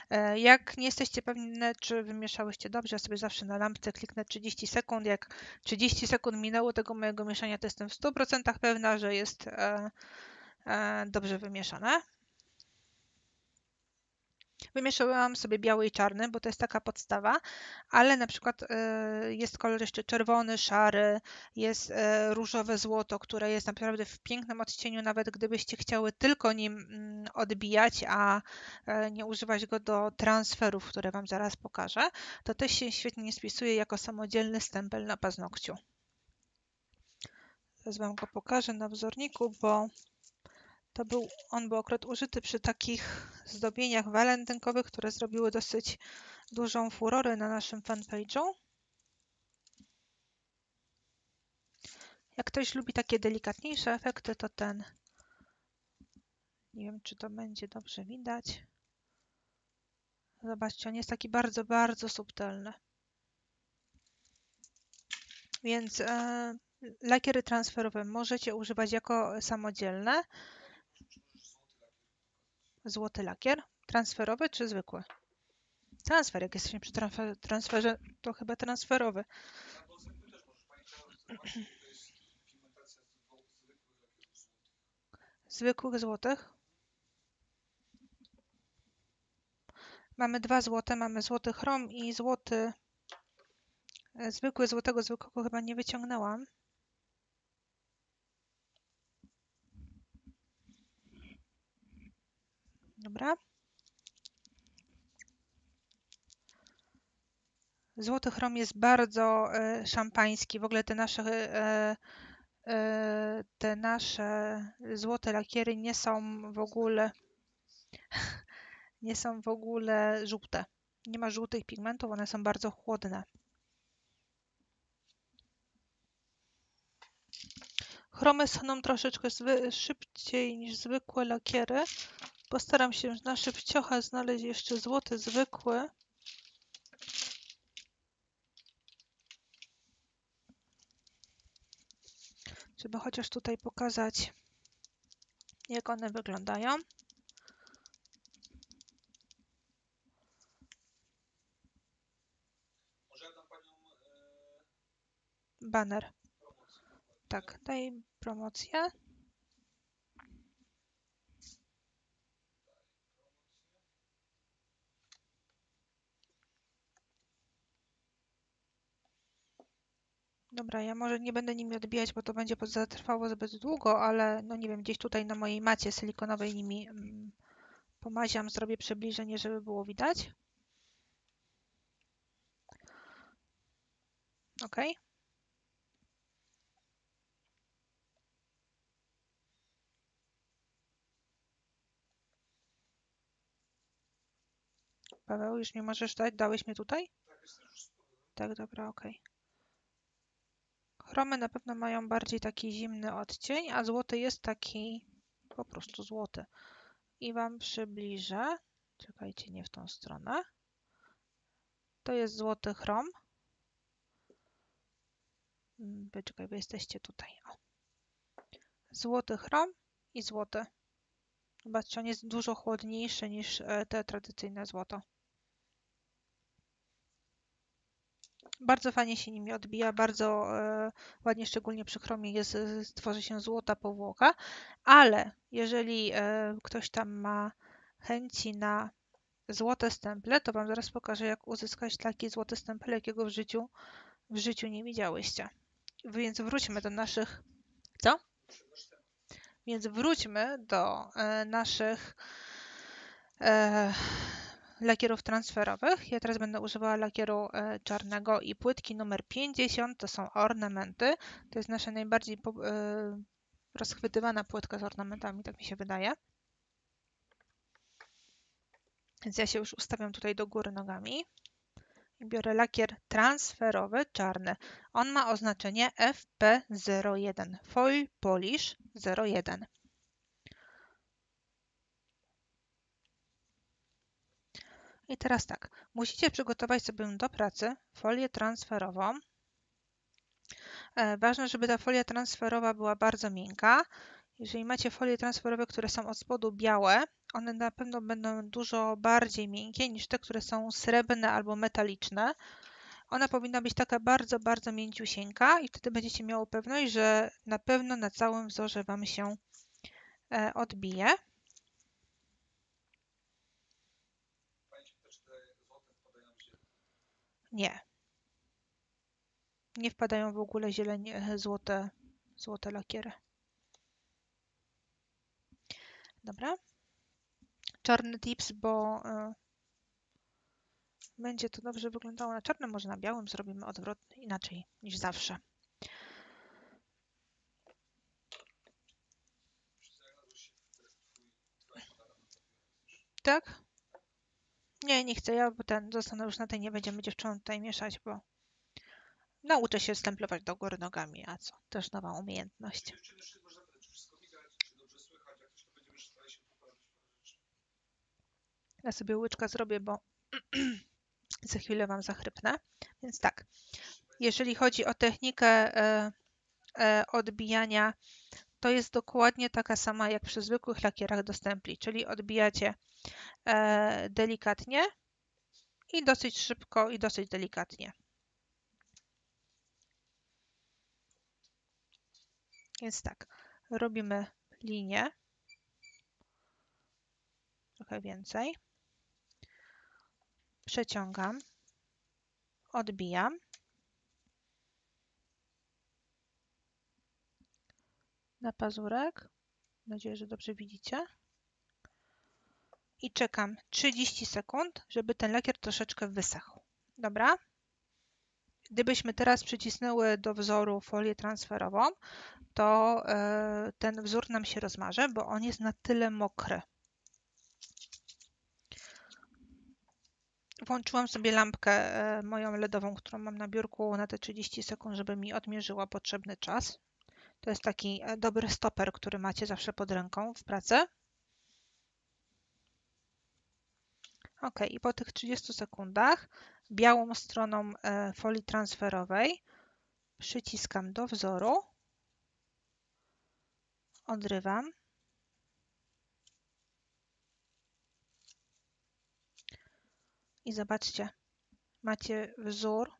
E, jak nie jesteście pewne, czy wymieszałyście dobrze, ja sobie zawsze na lampce kliknę 30 sekund. Jak 30 sekund minęło tego mojego mieszania, to jestem w 100% pewna, że jest e, dobrze wymieszane. Wymieszałam sobie biały i czarny, bo to jest taka podstawa, ale na przykład e, jest kolor jeszcze czerwony, szary, jest e, różowe złoto, które jest naprawdę w pięknym odcieniu, nawet gdybyście chciały tylko nim mm, odbijać, a e, nie używać go do transferów, które Wam zaraz pokażę, to też się świetnie spisuje jako samodzielny stempel na paznokciu. Teraz Wam go pokażę na wzorniku, bo to był, on był akurat użyty przy takich zdobieniach walentynkowych, które zrobiły dosyć dużą furorę na naszym fanpage'u. Jak ktoś lubi takie delikatniejsze efekty, to ten. Nie wiem, czy to będzie dobrze widać. Zobaczcie, on jest taki bardzo, bardzo subtelny. Więc e, lakiery transferowe możecie używać jako samodzielne. Złoty lakier? Transferowy czy zwykły? Transfer, jak jesteśmy przy transferze, to chyba transferowy. Zwykłych złotych. Mamy dwa złote, mamy złoty chrom i złoty e, zwykły, złotego zwykłego chyba nie wyciągnęłam. Dobra. Złoty chrom jest bardzo e, szampański. W ogóle te nasze, e, e, te nasze złote lakiery nie są w ogóle nie są w ogóle żółte. Nie ma żółtych pigmentów, one są bardzo chłodne. Chromy schną troszeczkę szybciej niż zwykłe lakiery, Postaram się na szybciocha znaleźć jeszcze złoty zwykły. Żeby chociaż tutaj pokazać, jak one wyglądają. Banner. Tak, daj promocję. Dobra, ja może nie będę nimi odbijać, bo to będzie zatrwało zbyt długo, ale no nie wiem, gdzieś tutaj na mojej macie silikonowej nimi mm, pomaziam, zrobię przybliżenie, żeby było widać. Ok. Paweł, już nie możesz dać? Dałeś mnie tutaj? Tak, dobra, okej. Okay. Chromy na pewno mają bardziej taki zimny odcień, a złoty jest taki po prostu złoty. I Wam przybliżę. Czekajcie, nie w tą stronę. To jest złoty chrom. Mm, Poczekaj, wy jesteście tutaj. O. Złoty chrom i złoty. Zobaczcie, on jest dużo chłodniejszy niż e, te tradycyjne złoto. Bardzo fajnie się nimi odbija, bardzo e, ładnie, szczególnie przy chromie jest, e, tworzy się złota powłoka, ale jeżeli e, ktoś tam ma chęci na złote stemple, to Wam zaraz pokażę, jak uzyskać taki złoty stempel, jakiego w życiu, w życiu nie widziałyście. Więc wróćmy do naszych... Co? Więc wróćmy do naszych lakierów transferowych. Ja teraz będę używała lakieru e, czarnego i płytki numer 50 to są ornamenty. To jest nasza najbardziej e, rozchwytywana płytka z ornamentami, tak mi się wydaje. Więc ja się już ustawiam tutaj do góry nogami. I biorę lakier transferowy czarny. On ma oznaczenie FP01, Foil Polish 01. I teraz tak, musicie przygotować sobie do pracy folię transferową. E, ważne, żeby ta folia transferowa była bardzo miękka. Jeżeli macie folie transferowe, które są od spodu białe, one na pewno będą dużo bardziej miękkie niż te, które są srebrne albo metaliczne. Ona powinna być taka bardzo, bardzo mięciusieńka i wtedy będziecie miały pewność, że na pewno na całym wzorze Wam się e, odbije. Pani się pyta, czy te złote wpadają w ziemię. Nie. Nie wpadają w ogóle zieleń e, złote, złote lakiery. Dobra. Czarny tips, bo y, będzie to dobrze wyglądało na czarnym, może na białym zrobimy odwrotnie, inaczej niż zawsze. Tak? Nie, nie chcę. Ja ten zostanę już na tej, nie będziemy dziewczynom tutaj mieszać, bo nauczę się stemplować do góry nogami, a co? Też nowa umiejętność. Ja sobie łyczka zrobię, bo za chwilę Wam zachrypnę. Więc tak, jeżeli chodzi o technikę e, e, odbijania, to jest dokładnie taka sama jak przy zwykłych lakierach do stempli, czyli odbijacie e, delikatnie i dosyć szybko i dosyć delikatnie. Więc tak, robimy linię, trochę więcej, przeciągam, odbijam, na pazurek, mam nadzieję, że dobrze widzicie, i czekam 30 sekund, żeby ten lakier troszeczkę wysechł. Dobra? Gdybyśmy teraz przycisnęły do wzoru folię transferową, to e, ten wzór nam się rozmarze, bo on jest na tyle mokry. Włączyłam sobie lampkę e, moją LEDową, którą mam na biurku na te 30 sekund, żeby mi odmierzyła potrzebny czas. To jest taki e, dobry stoper, który macie zawsze pod ręką w pracy. Ok, i po tych 30 sekundach białą stroną e, folii transferowej przyciskam do wzoru, odrywam i zobaczcie, macie wzór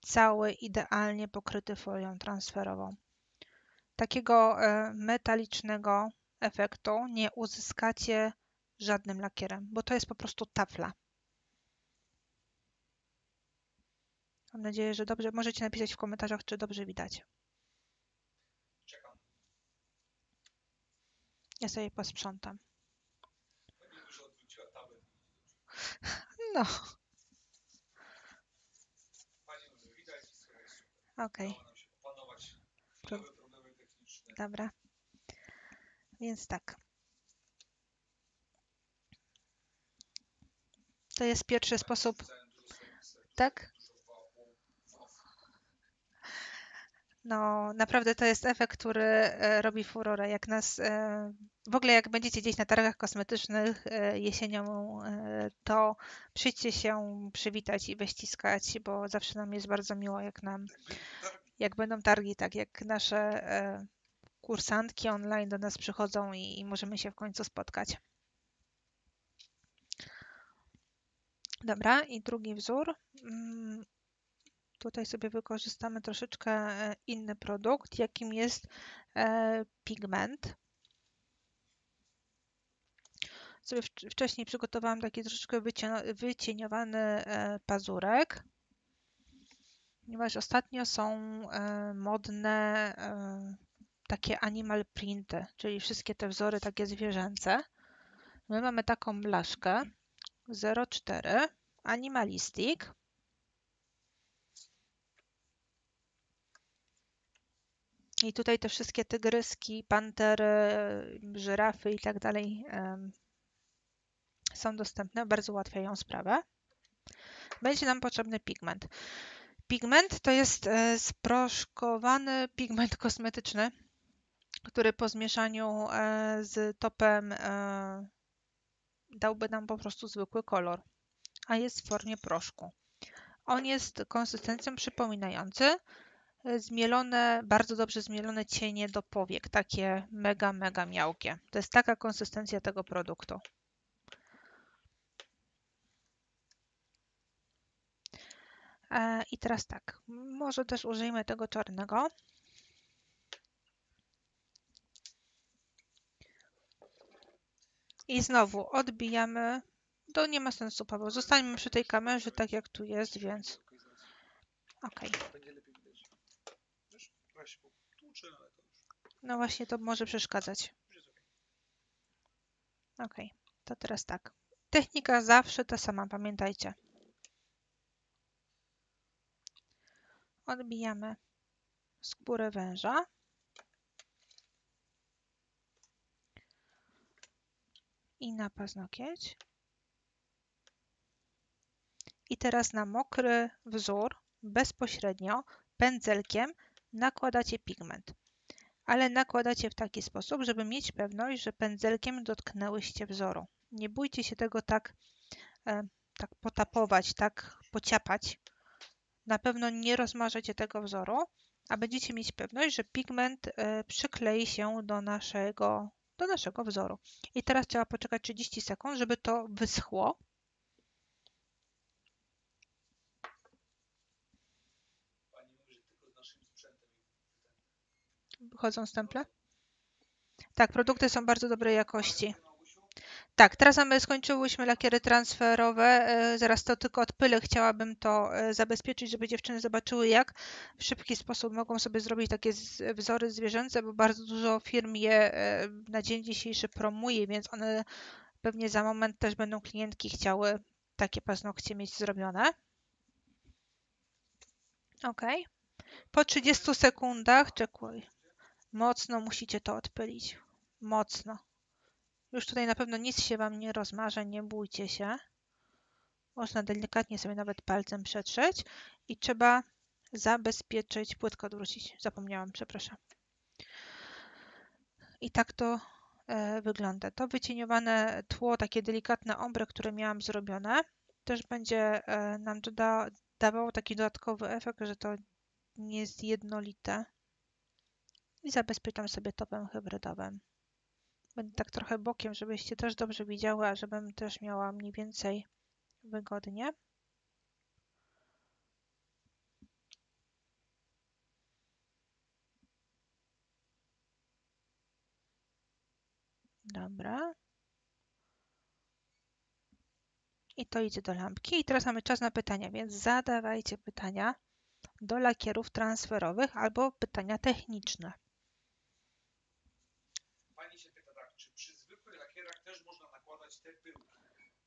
cały idealnie pokryty folią transferową. Takiego e, metalicznego efektu nie uzyskacie żadnym lakierem, bo to jest po prostu tafla. Mam nadzieję, że dobrze. Możecie napisać w komentarzach, czy dobrze widać. Czekam. Ja sobie posprzątam. No, okej, Udało nam się opanować chwilowe problemy techniczne. Dobra. Więc tak. To jest pierwszy sposób. Tak? No, naprawdę to jest efekt, który e, robi furorę. Jak nas, e, w ogóle jak będziecie gdzieś na targach kosmetycznych e, jesienią, to przyjdźcie się przywitać i wyściskać, bo zawsze nam jest bardzo miło, jak nam, jak będą targi, tak jak nasze kursantki online do nas przychodzą i, i możemy się w końcu spotkać. Dobra, i drugi wzór. Mm, Tutaj sobie wykorzystamy troszeczkę e, inny produkt, jakim jest e, pigment. Sobie wcz- wcześniej przygotowałam taki troszeczkę wycieniowany e, pazurek, ponieważ ostatnio są modne takie animal printy, czyli wszystkie te wzory takie zwierzęce. My mamy taką blaszkę 04 Animalistic. I tutaj te wszystkie tygryski, pantery, żyrafy i tak dalej są dostępne, bardzo ułatwiają sprawę. Będzie nam potrzebny pigment. Pigment to jest e, sproszkowany pigment kosmetyczny, który po zmieszaniu e, z topem e, dałby nam po prostu zwykły kolor, a jest w formie proszku. On jest konsystencją przypominający e, zmielone, bardzo dobrze zmielone cienie do powiek, takie mega, mega miałkie. To jest taka konsystencja tego produktu. I teraz tak, może też użyjmy tego czarnego. I znowu odbijamy. To nie ma sensu, Paweł. Zostańmy przy tej kamerze, tak jak tu jest, więc ok. No właśnie, to może przeszkadzać. Ok, to teraz tak. Technika zawsze ta sama, pamiętajcie. Odbijamy skórę węża. I na paznokieć. I teraz na mokry wzór bezpośrednio pędzelkiem nakładacie pigment. Ale nakładacie w taki sposób, żeby mieć pewność, że pędzelkiem dotknęłyście wzoru. Nie bójcie się tego tak, e, tak potapować, tak pociapać. Na pewno nie rozmażecie tego wzoru, a będziecie mieć pewność, że pigment e, przyklei się do naszego, do naszego wzoru. I teraz trzeba poczekać 30 sekund, żeby to wyschło. Wychodzą stemple? Tak, produkty są bardzo dobrej jakości. Tak, teraz mamy, skończyłyśmy lakiery transferowe. e, Zaraz to tylko odpylę. Chciałabym to e, zabezpieczyć, żeby dziewczyny zobaczyły, jak w szybki sposób mogą sobie zrobić takie wzory zwierzęce, bo bardzo dużo firm je e, na dzień dzisiejszy promuje, więc one pewnie za moment też będą klientki chciały takie paznokcie mieć zrobione. Ok. Po 30 sekundach, czekuj. Mocno musicie to odpylić. Mocno. Już tutaj na pewno nic się Wam nie rozmarze, nie bójcie się. Można delikatnie sobie nawet palcem przetrzeć i trzeba zabezpieczyć, płytko odwrócić. Zapomniałam, przepraszam. I tak to e, wygląda. To wycieniowane tło, takie delikatne ombre, które miałam zrobione, też będzie e, nam doda dawało taki dodatkowy efekt, że to nie jest jednolite. I zabezpieczam sobie topem hybrydowym. Będę tak trochę bokiem, żebyście też dobrze widziały, a żebym też miała mniej więcej wygodnie. Dobra. I to idzie do lampki. I teraz mamy czas na pytania, więc zadawajcie pytania do lakierów transferowych albo pytania techniczne.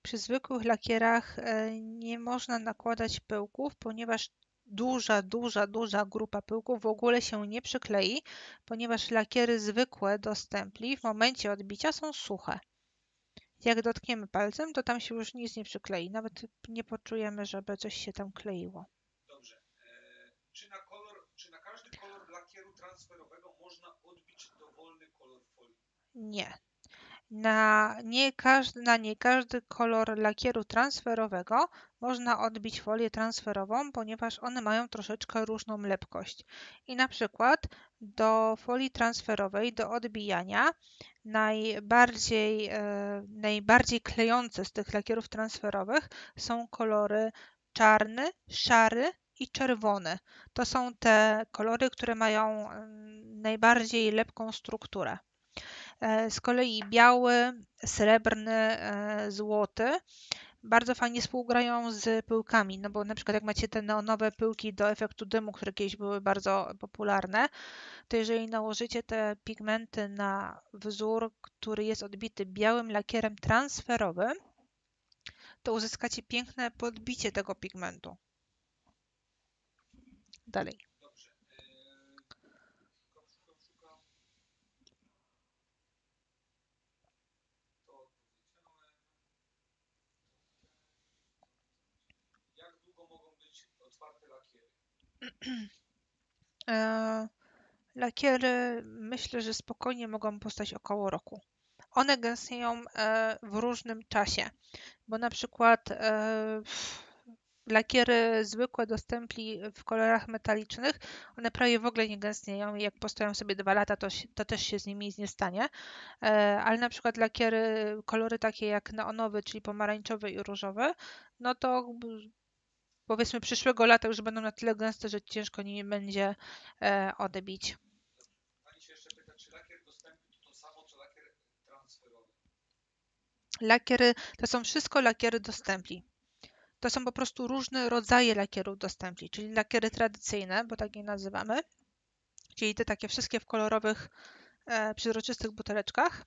Przy zwykłych lakierach e, nie można nakładać pyłków, ponieważ duża, duża, duża grupa pyłków w ogóle się nie przyklei, ponieważ lakiery zwykłe do stempli w momencie odbicia są suche. Jak dotkniemy palcem, to tam się już nic nie przyklei. Nawet nie poczujemy, żeby coś się tam kleiło. Dobrze. Eee, czy, na kolor, czy na każdy kolor lakieru transferowego można odbić dowolny kolor folii? Nie. Na nie, każdy, na nie każdy kolor lakieru transferowego można odbić folię transferową, ponieważ one mają troszeczkę różną lepkość. I na przykład do folii transferowej, do odbijania, najbardziej, e, najbardziej klejące z tych lakierów transferowych są kolory czarny, szary i czerwony. To są te kolory, które mają mm, najbardziej lepką strukturę. E, z kolei biały, srebrny, e, złoty bardzo fajnie współgrają z pyłkami, no bo na przykład jak macie te neonowe pyłki do efektu dymu, które kiedyś były bardzo popularne, to jeżeli nałożycie te pigmenty na wzór, który jest odbity białym lakierem transferowym, to uzyskacie piękne podbicie tego pigmentu. Dalej. Dobrze. Yy, szukam, szukam, szukam. To odpowiedziałem. Jak długo mogą być otwarte lakiery? E, lakiery myślę, że spokojnie mogą powstać około roku. One gęstnieją e, w różnym czasie, bo na przykład e, lakiery zwykłe dostępli w kolorach metalicznych, one prawie w ogóle nie gęstnieją i jak postoją sobie dwa lata, to, to też się z nimi nie stanie. E, ale na przykład lakiery, kolory takie jak neonowy, czyli pomarańczowy i różowy, no to powiedzmy przyszłego lata już będą na tyle gęste, że ciężko nimi będzie e, odbić. Pani się jeszcze pyta, czy lakier dostępny to to samo, co lakier transferowy? Lakiery to są wszystko lakiery dostępli. To są po prostu różne rodzaje lakierów dostępli, czyli lakiery tradycyjne, bo tak je nazywamy, czyli te takie wszystkie w kolorowych, e, przezroczystych buteleczkach.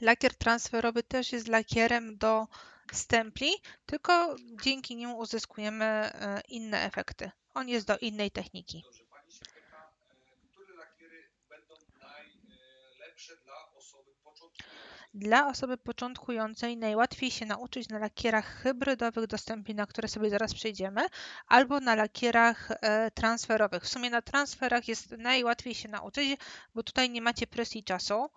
Lakier transferowy też jest lakierem do stempli, tylko dzięki niemu uzyskujemy e, inne efekty. On jest do innej techniki. Dobrze, pani się pyta, e, które lakiery będą najlepsze dla osoby początkującej? Dla osoby początkującej najłatwiej się nauczyć na lakierach hybrydowych dostępnych, na które sobie zaraz przejdziemy, albo na lakierach e, transferowych. W sumie na transferach jest najłatwiej się nauczyć, bo tutaj nie macie presji czasu.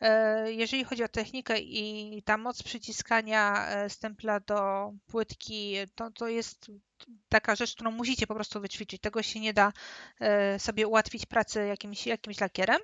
E, jeżeli chodzi o technikę i ta moc przyciskania e, stempla do płytki, to, to jest taka rzecz, którą musicie po prostu wyćwiczyć. Tego się nie da sobie ułatwić pracy jakimś, jakimś lakierem.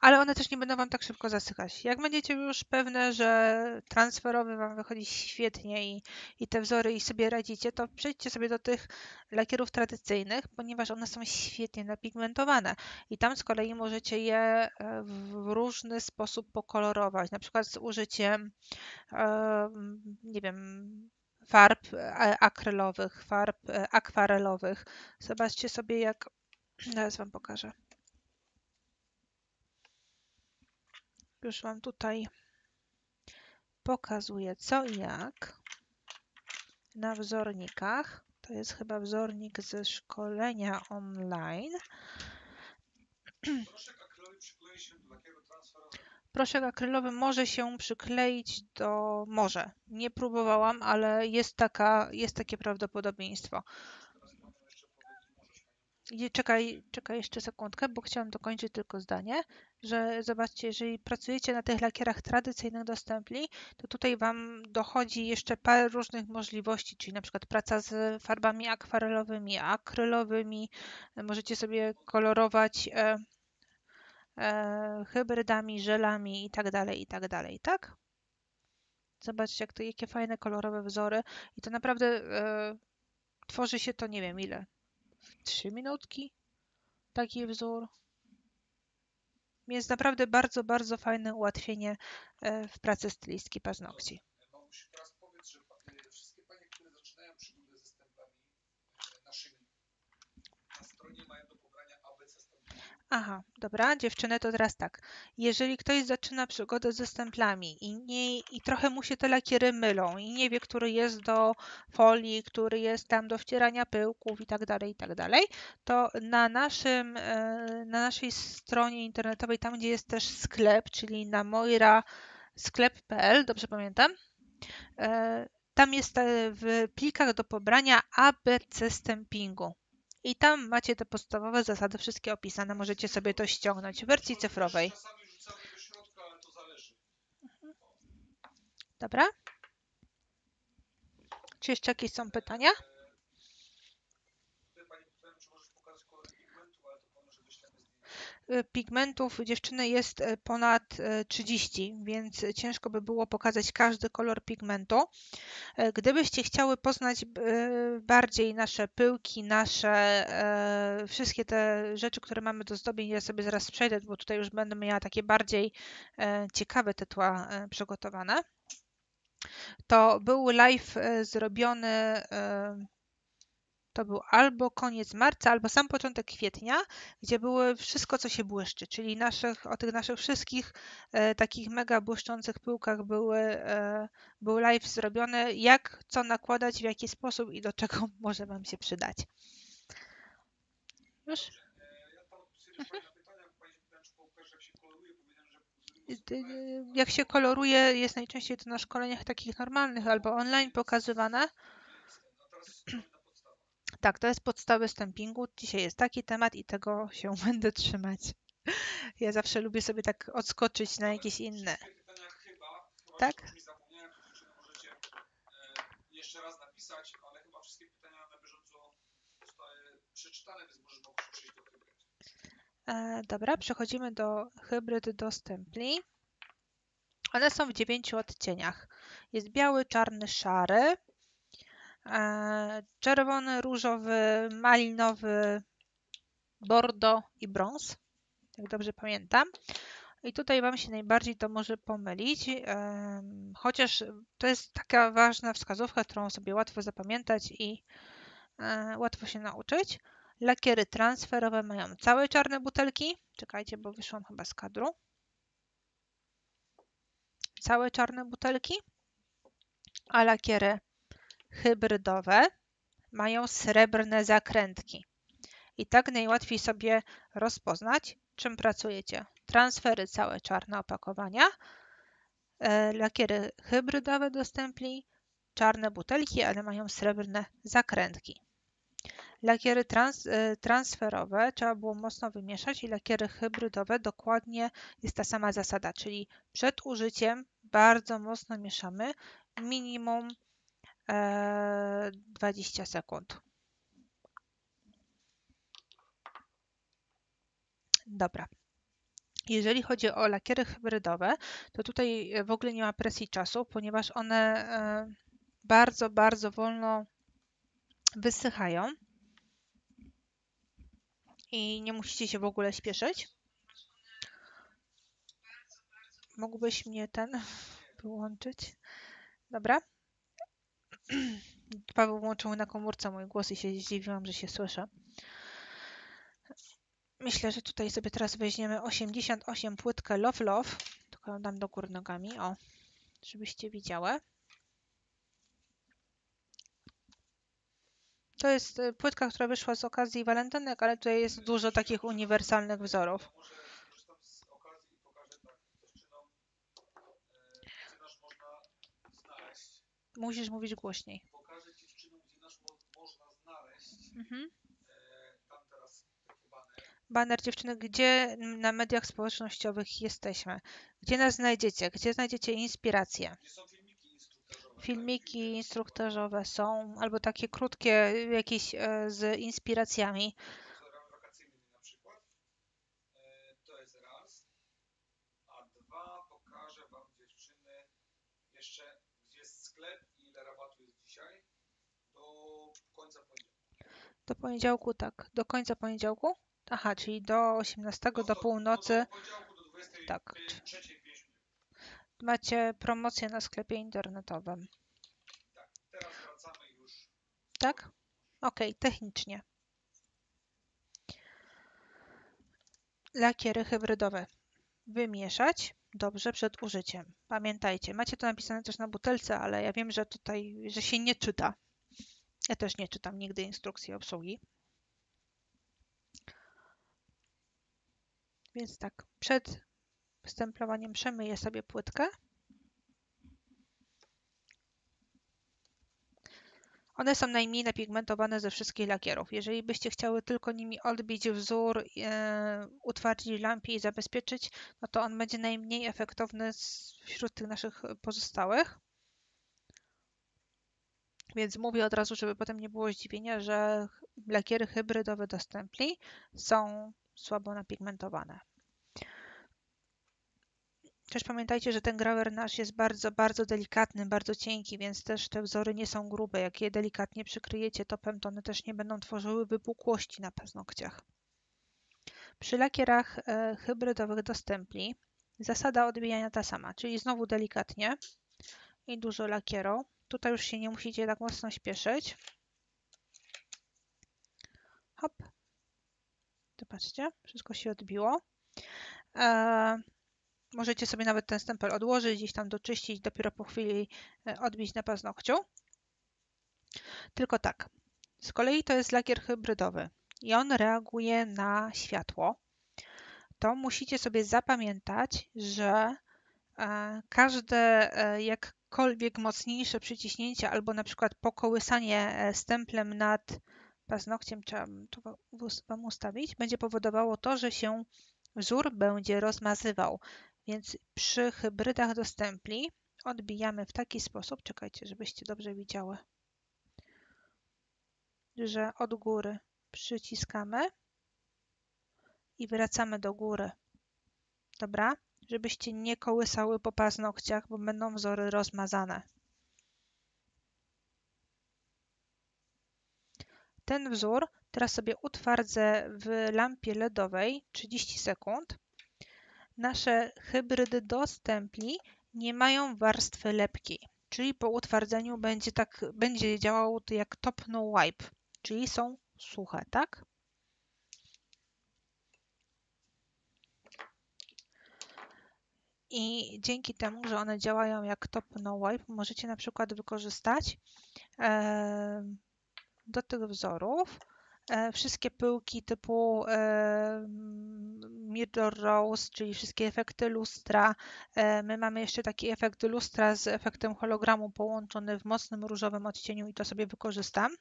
Ale one też nie będą Wam tak szybko zasychać. Jak będziecie już pewne, że transferowy Wam wychodzi świetnie i, i te wzory i sobie radzicie, to przejdźcie sobie do tych lakierów tradycyjnych, ponieważ one są świetnie napigmentowane i tam z kolei możecie je e, w różny sposób pokolorować, na przykład z użyciem, e, nie wiem, farb e, akrylowych, farb akwarelowych. Zobaczcie sobie, jak. Zaraz Wam pokażę. Już Wam tutaj pokazuję co i jak na wzornikach. To jest chyba wzornik ze szkolenia online. Proszek akrylowy może się przykleić do... może. Nie próbowałam, ale jest, taka, jest takie prawdopodobieństwo. Teraz panią jeszcze powiedzieć, możesz panią I Czekaj, czekaj jeszcze sekundkę, bo chciałam dokończyć tylko zdanie, że zobaczcie, jeżeli pracujecie na tych lakierach tradycyjnych dostępli, to tutaj Wam dochodzi jeszcze parę różnych możliwości, czyli na przykład praca z farbami akwarelowymi, akrylowymi, możecie sobie kolorować e, e, hybrydami, żelami i tak dalej, i tak tak? Zobaczcie, jak to, jakie fajne kolorowe wzory i to naprawdę e, tworzy się to, nie wiem ile, trzy minutki taki wzór. Jest naprawdę bardzo, bardzo fajne ułatwienie e, w pracy stylistki paznokci. Mamusiu, teraz powiedz, że pa- y, wszystkie panie, które zaczynają przygodę ze stempami y, naszymi, na stronie mają do pobrania ABC stempli. Aha, dobra, dziewczyny, to teraz tak. Jeżeli ktoś zaczyna przygodę ze stemplami i, nie, i trochę mu się te lakiery mylą i nie wie, który jest do folii, który jest tam do wcierania pyłków i tak dalej, i tak dalej, to na naszym, e, na naszej stronie internetowej, tam gdzie jest też sklep, czyli na moira sklep.pl, dobrze pamiętam, e, tam jest e, w plikach do pobrania ABC stampingu. I tam macie te podstawowe zasady wszystkie opisane, możecie sobie to ściągnąć w wersji cyfrowej. Dobra? Czy jeszcze jakieś są pytania? Tutaj pani pytałem, czy możesz pokazać kolor pigmentu, ale to powiem, że wyślemy zdjęcie. Y, Pigmentów dziewczyny jest y, ponad y, 30, więc ciężko by było pokazać każdy kolor pigmentu. E, Gdybyście chciały poznać bardziej nasze pyłki, nasze e, wszystkie te rzeczy, które mamy do zdobień, ja sobie zaraz przejdę, bo tutaj już będę miała takie bardziej e, ciekawe tytła e, przygotowane. To był live e, zrobiony e, to był albo koniec marca, albo sam początek kwietnia, gdzie były wszystko, co się błyszczy, czyli naszych, o tych naszych wszystkich e, takich mega błyszczących pyłkach były, e, był live zrobiony, jak co nakładać, w jaki sposób i do czego może Wam się przydać. Już? Y, Jak się koloruje, jest najczęściej to na szkoleniach takich normalnych albo online pokazywane. Tak, to jest podstawy stampingu. Dzisiaj jest taki temat i tego się będę trzymać. Ja zawsze lubię sobie tak odskoczyć na jakieś inne. Tak? e, jeszcze raz napisać, ale chyba wszystkie pytania na bieżąco zostały przeczytane, więc możemy mogą przejść do hybryd. E, dobra, przechodzimy do hybryd do stempli. One są w dziewięciu odcieniach. Jest biały, czarny, szary, czerwony, różowy, malinowy, bordo i brąz, jak dobrze pamiętam. I tutaj Wam się najbardziej to może pomylić, chociaż to jest taka ważna wskazówka, którą sobie łatwo zapamiętać i e, łatwo się nauczyć. Lakiery transferowe mają całe czarne butelki. Czekajcie, bo wyszłam chyba z kadru. Całe czarne butelki. A lakiery hybrydowe mają srebrne zakrętki. I tak najłatwiej sobie rozpoznać, czym pracujecie. Transfery całe czarne opakowania, e, lakiery hybrydowe do stempli, czarne butelki, ale mają srebrne zakrętki. Lakiery trans, e, transferowe trzeba było mocno wymieszać i lakiery hybrydowe dokładnie jest ta sama zasada, czyli przed użyciem bardzo mocno mieszamy, minimum 20 sekund. Dobra. Jeżeli chodzi o lakiery hybrydowe, to tutaj w ogóle nie ma presji czasu, ponieważ one e, bardzo, bardzo wolno wysychają i nie musicie się w ogóle śpieszyć. Mógłbyś mnie ten wyłączyć? Dobra. Paweł włączył na komórce mój głos i się zdziwiłam, że się słyszę. Myślę, że tutaj sobie teraz weźmiemy 88 płytkę Love Love. Tylko dam do góry nogami, o, żebyście widziały. To jest y, płytka, która wyszła z okazji walentynek, ale tutaj jest dużo takich uniwersalnych wzorów. Ja może skorzystam z okazji i pokażę tak dziewczynom, e, gdzie nasz można znaleźć. Musisz mówić głośniej. Pokażę dziewczynom, gdzie nasz mo można znaleźć. Mhm. E, tam teraz taki baner. Baner dziewczyny, gdzie na mediach społecznościowych jesteśmy? Gdzie nas znajdziecie? Gdzie znajdziecie inspiracje? Gdzie są filmiki instruktażowe. Filmiki tak? instruktażowe są, albo takie krótkie, jakieś e, z inspiracjami. Z wzorami wakacyjnymi na przykład. E, to jest raz. A dwa, pokażę Wam dziewczyny jeszcze, gdzie jest sklep i ile rabatu jest dzisiaj. Do końca poniedziałku. Do poniedziałku, tak. Do końca poniedziałku? Aha, czyli do 18, No do północy. No do poniedziałku do 23, Tak. 5 minut. Macie promocję na sklepie internetowym. Tak? Okej, technicznie. Lakiery hybrydowe. Wymieszać dobrze przed użyciem. Pamiętajcie, macie to napisane też na butelce, ale ja wiem, że tutaj, że się nie czyta. Ja też nie czytam nigdy instrukcji obsługi. Więc tak, przed stemplowaniem przemyję sobie płytkę. One są najmniej napigmentowane ze wszystkich lakierów. Jeżeli byście chciały tylko nimi odbić wzór, e, utwardzić lampie i zabezpieczyć, no to on będzie najmniej efektowny wśród tych naszych pozostałych. Więc mówię od razu, żeby potem nie było zdziwienia, że lakiery hybrydowe do stempli są słabo napigmentowane. Też pamiętajcie, że ten grawer nasz jest bardzo, bardzo delikatny, bardzo cienki, więc też te wzory nie są grube. Jak je delikatnie przykryjecie topem, to one też nie będą tworzyły wypukłości na paznokciach. Przy lakierach e, hybrydowych do stempli zasada odbijania ta sama, czyli znowu delikatnie i dużo lakieru. Tutaj już się nie musicie tak mocno śpieszyć. Hop. Zobaczcie, wszystko się odbiło. E, Możecie sobie nawet ten stempel odłożyć, gdzieś tam doczyścić, dopiero po chwili e, odbić na paznokciu. Tylko tak, z kolei to jest lakier hybrydowy i on reaguje na światło. To musicie sobie zapamiętać, że e, każde e, jakkolwiek mocniejsze przyciśnięcie albo na przykład pokołysanie stemplem nad paznokciem, trzeba to Wam ustawić, będzie powodowało to, że się wzór będzie rozmazywał. Więc przy hybrydach do stempli odbijamy w taki sposób, czekajcie, żebyście dobrze widziały, że od góry przyciskamy i wracamy do góry. Dobra? Żebyście nie kołysały po paznokciach, bo będą wzory rozmazane. Ten wzór teraz sobie utwardzę w lampie LEDowej 30 sekund Nasze hybrydy do stempli nie mają warstwy lepkiej, czyli po utwardzeniu będzie, tak, będzie działało to jak top no wipe, czyli są suche, tak? I dzięki temu, że one działają jak top no wipe, możecie na przykład wykorzystać do tych wzorów E, wszystkie pyłki typu mirror rose, czyli wszystkie efekty lustra. E, my mamy jeszcze taki efekt lustra z efektem hologramu połączony w mocnym różowym odcieniu i to sobie wykorzystam.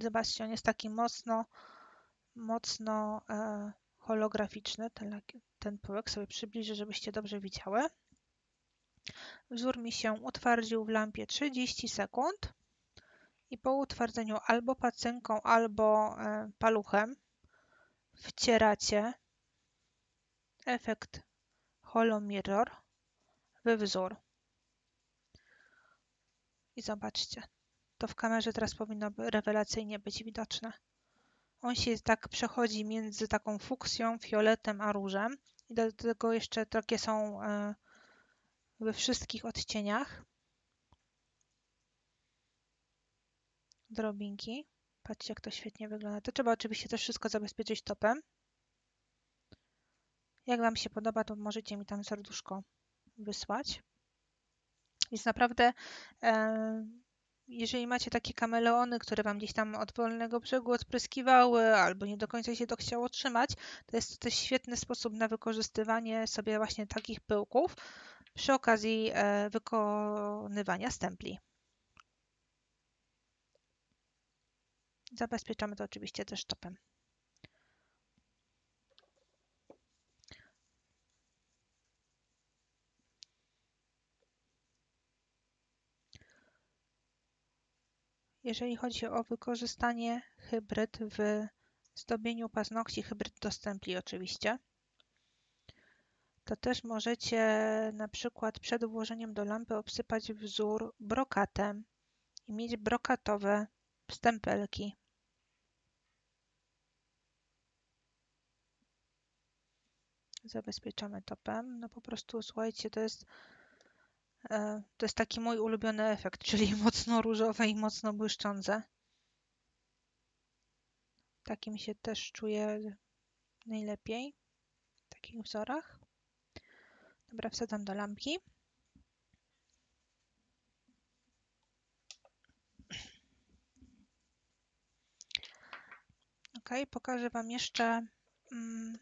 Zobaczcie, on jest taki mocno, mocno holograficzny. Ten, ten pyłek sobie przybliżę, żebyście dobrze widziały. Wzór mi się utwardził w lampie 30 sekund i po utwardzeniu albo pacynką, albo e, paluchem wcieracie efekt Holo Mirror we wzór. I zobaczcie, to w kamerze teraz powinno rewelacyjnie być widoczne. On się tak przechodzi między taką fuksją, fioletem a różem i do tego jeszcze takie są e, we wszystkich odcieniach. Drobinki. Patrzcie, jak to świetnie wygląda. To trzeba oczywiście też wszystko zabezpieczyć topem. Jak Wam się podoba, to możecie mi tam serduszko wysłać. Jest naprawdę, e, jeżeli macie takie kameleony, które Wam gdzieś tam od wolnego brzegu odpryskiwały, albo nie do końca się to chciało trzymać, to jest to też świetny sposób na wykorzystywanie sobie właśnie takich pyłków, przy okazji e, wykonywania stempli. Zabezpieczamy to oczywiście też topem. Jeżeli chodzi o wykorzystanie hybryd w zdobieniu paznokci, hybryd do stempli oczywiście, to też możecie na przykład przed włożeniem do lampy obsypać wzór brokatem i mieć brokatowe stempelki. Zabezpieczamy topem. No po prostu słuchajcie, to jest to jest taki mój ulubiony efekt, czyli mocno różowe i mocno błyszczące. Takim się też czuję najlepiej w takich wzorach. Dobra, wsadzam do lampki. Ok, pokażę Wam jeszcze, mm,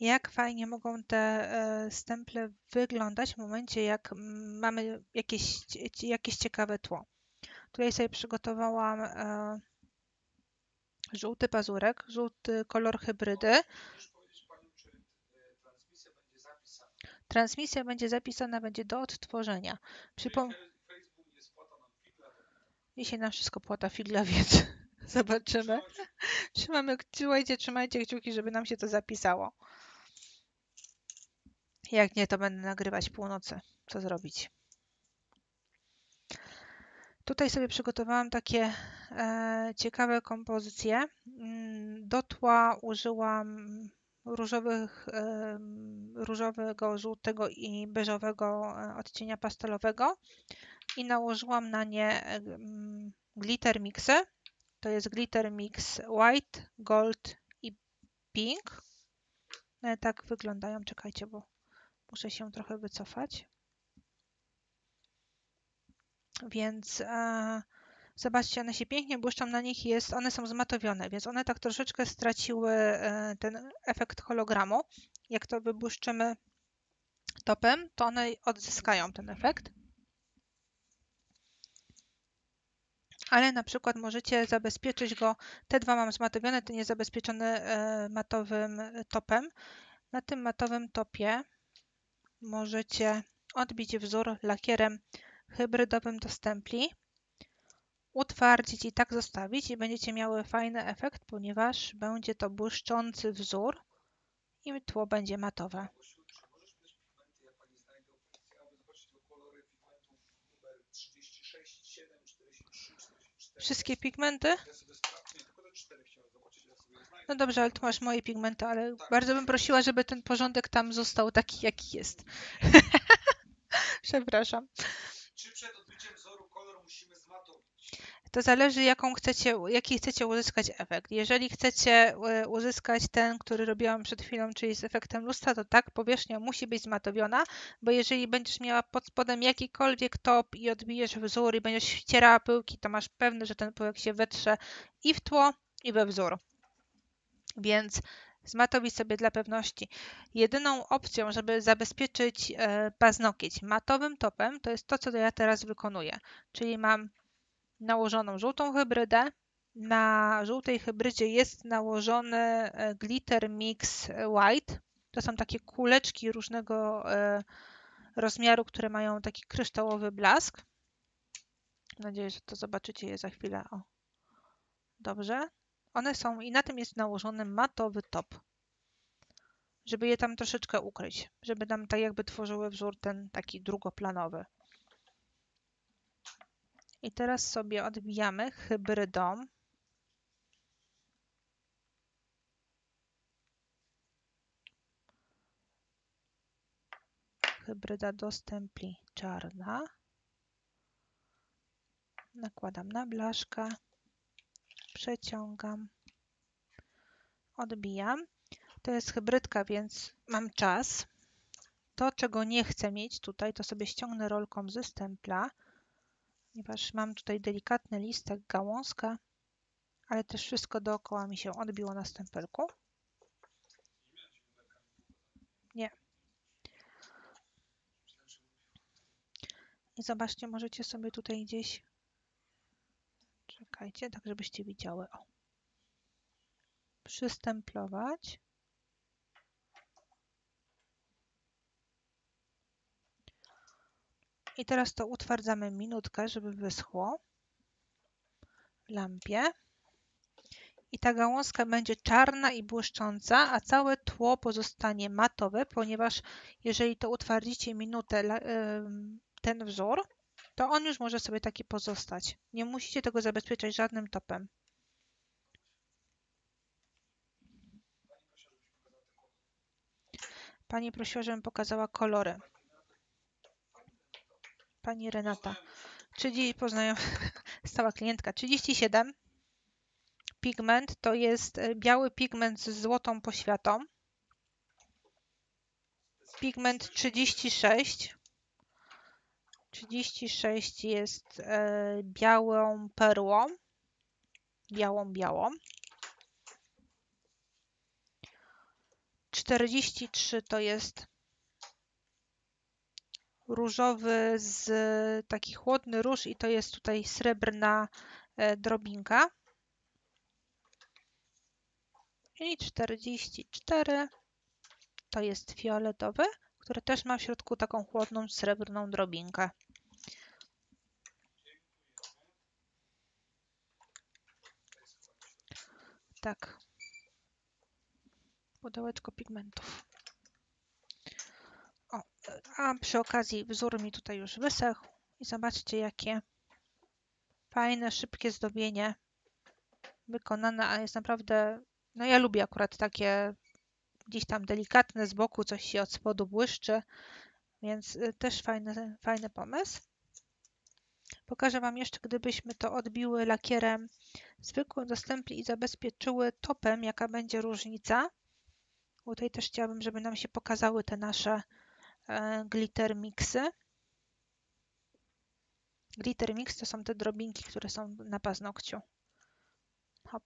jak fajnie mogą te e, stemple wyglądać w momencie, jak mamy jakieś, jakieś ciekawe tło. Tutaj sobie przygotowałam e, żółty pazurek, żółty kolor hybrydy. E, transmisja będzie zapisana? Będzie do odtworzenia. Przypom Dzisiaj nam wszystko płata figla, więc zobaczymy. Trzymamy, trzymajcie, trzymajcie kciuki, żeby nam się to zapisało. Jak nie, to będę nagrywać północy. Co zrobić? Tutaj sobie przygotowałam takie e, ciekawe kompozycje. Mm, Do tła użyłam różowych, em, różowego, żółtego i beżowego e, odcienia pastelowego i nałożyłam na nie em, glitter mixy. To jest glitter mix white, gold i pink. E, Tak wyglądają. Czekajcie, bo muszę się trochę wycofać. Więc e, zobaczcie, one się pięknie błyszczą, na nich jest, one są zmatowione, więc one tak troszeczkę straciły e, ten efekt hologramu. Jak to wybłyszczymy topem, to one odzyskają ten efekt. Ale na przykład możecie zabezpieczyć go, te dwa mam zmatowione, ten jest zabezpieczony e, matowym topem. Na tym matowym topie możecie odbić wzór lakierem hybrydowym do stempli, utwardzić i tak zostawić i będziecie miały fajny efekt, ponieważ będzie to błyszczący wzór i tło będzie matowe. Gosiu, czy możesz podać pigmenty, ja Pani znajdę opozycję, aby zobaczyć te kolory pigmentów numer 36, 7, 43, 44. Wszystkie pigmenty? Ja sobie sprawdzę, nie, tylko te cztery chciałem zobaczyć, ja sobie je znajdę. No dobrze, ale tu masz moje pigmenty, ale Tak. bardzo bym prosiła, żeby ten porządek tam został taki, jaki jest. Przepraszam. Czy przed odbiciem wzoru kolor musimy zmatowić? To zależy, jaką chcecie, jaki chcecie uzyskać efekt. Jeżeli chcecie e, uzyskać ten, który robiłam przed chwilą, czyli z efektem lustra, to tak, powierzchnia musi być zmatowiona, bo jeżeli będziesz miała pod spodem jakikolwiek top i odbijesz wzór i będziesz wcierała pyłki, to masz pewne, że ten pyłek się wetrze i w tło, i we wzór. Więc zmatowić sobie dla pewności. Jedyną opcją, żeby zabezpieczyć e, paznokieć matowym topem, to jest to, co ja teraz wykonuję. Czyli mam nałożoną żółtą hybrydę. Na żółtej hybrydzie jest nałożony e, glitter mix white. To są takie kuleczki różnego e, rozmiaru, które mają taki kryształowy blask. Mam nadzieję, że to zobaczycie je za chwilę. O. Dobrze. One są i na tym jest nałożony matowy top. Żeby je tam troszeczkę ukryć, żeby nam tak jakby tworzyły wzór ten taki drugoplanowy. I teraz sobie odbijamy hybrydą. Hybryda do stempli czarna. Nakładam na blaszkę. Przeciągam. Odbijam. To jest hybrydka, więc mam czas. To, czego nie chcę mieć tutaj, to sobie ściągnę rolką ze stempla ponieważ mam tutaj delikatny listek, gałązka, ale też wszystko dookoła mi się odbiło na stempelku. Nie. I zobaczcie, możecie sobie tutaj gdzieś, czekajcie, tak żebyście widziały, o, przystemplować. I teraz to utwardzamy minutkę, żeby wyschło w lampie. I ta gałązka będzie czarna i błyszcząca, a całe tło pozostanie matowe, ponieważ jeżeli to utwardzicie minutę ten wzór, to on już może sobie taki pozostać. Nie musicie tego zabezpieczać żadnym topem. Pani prosiła, żebym pokazała kolory. Pani Renata. Czyli poznają stała klientka. 37. Pigment to jest e, biały pigment z złotą poświatą. Pigment 36. 36 jest e, białą perłą. Białą, białą. 43 to jest różowy z taki chłodny róż i to jest tutaj srebrna e, drobinka. I 44 to jest fioletowy, który też ma w środku taką chłodną srebrną drobinkę. Tak. Pudełeczko pigmentów. O, a przy okazji wzór mi tutaj już wysechł i zobaczcie jakie fajne, szybkie zdobienie wykonane, a jest naprawdę, no ja lubię akurat takie gdzieś tam delikatne z boku, coś się od spodu błyszczy, więc y, też fajny, fajny pomysł. Pokażę Wam jeszcze, gdybyśmy to odbiły lakierem zwykłym do stempli i zabezpieczyły topem, jaka będzie różnica. Tutaj też chciałabym, żeby nam się pokazały te nasze e, glitter mixy. Glitter mix to są te drobinki, które są na paznokciu. Hop.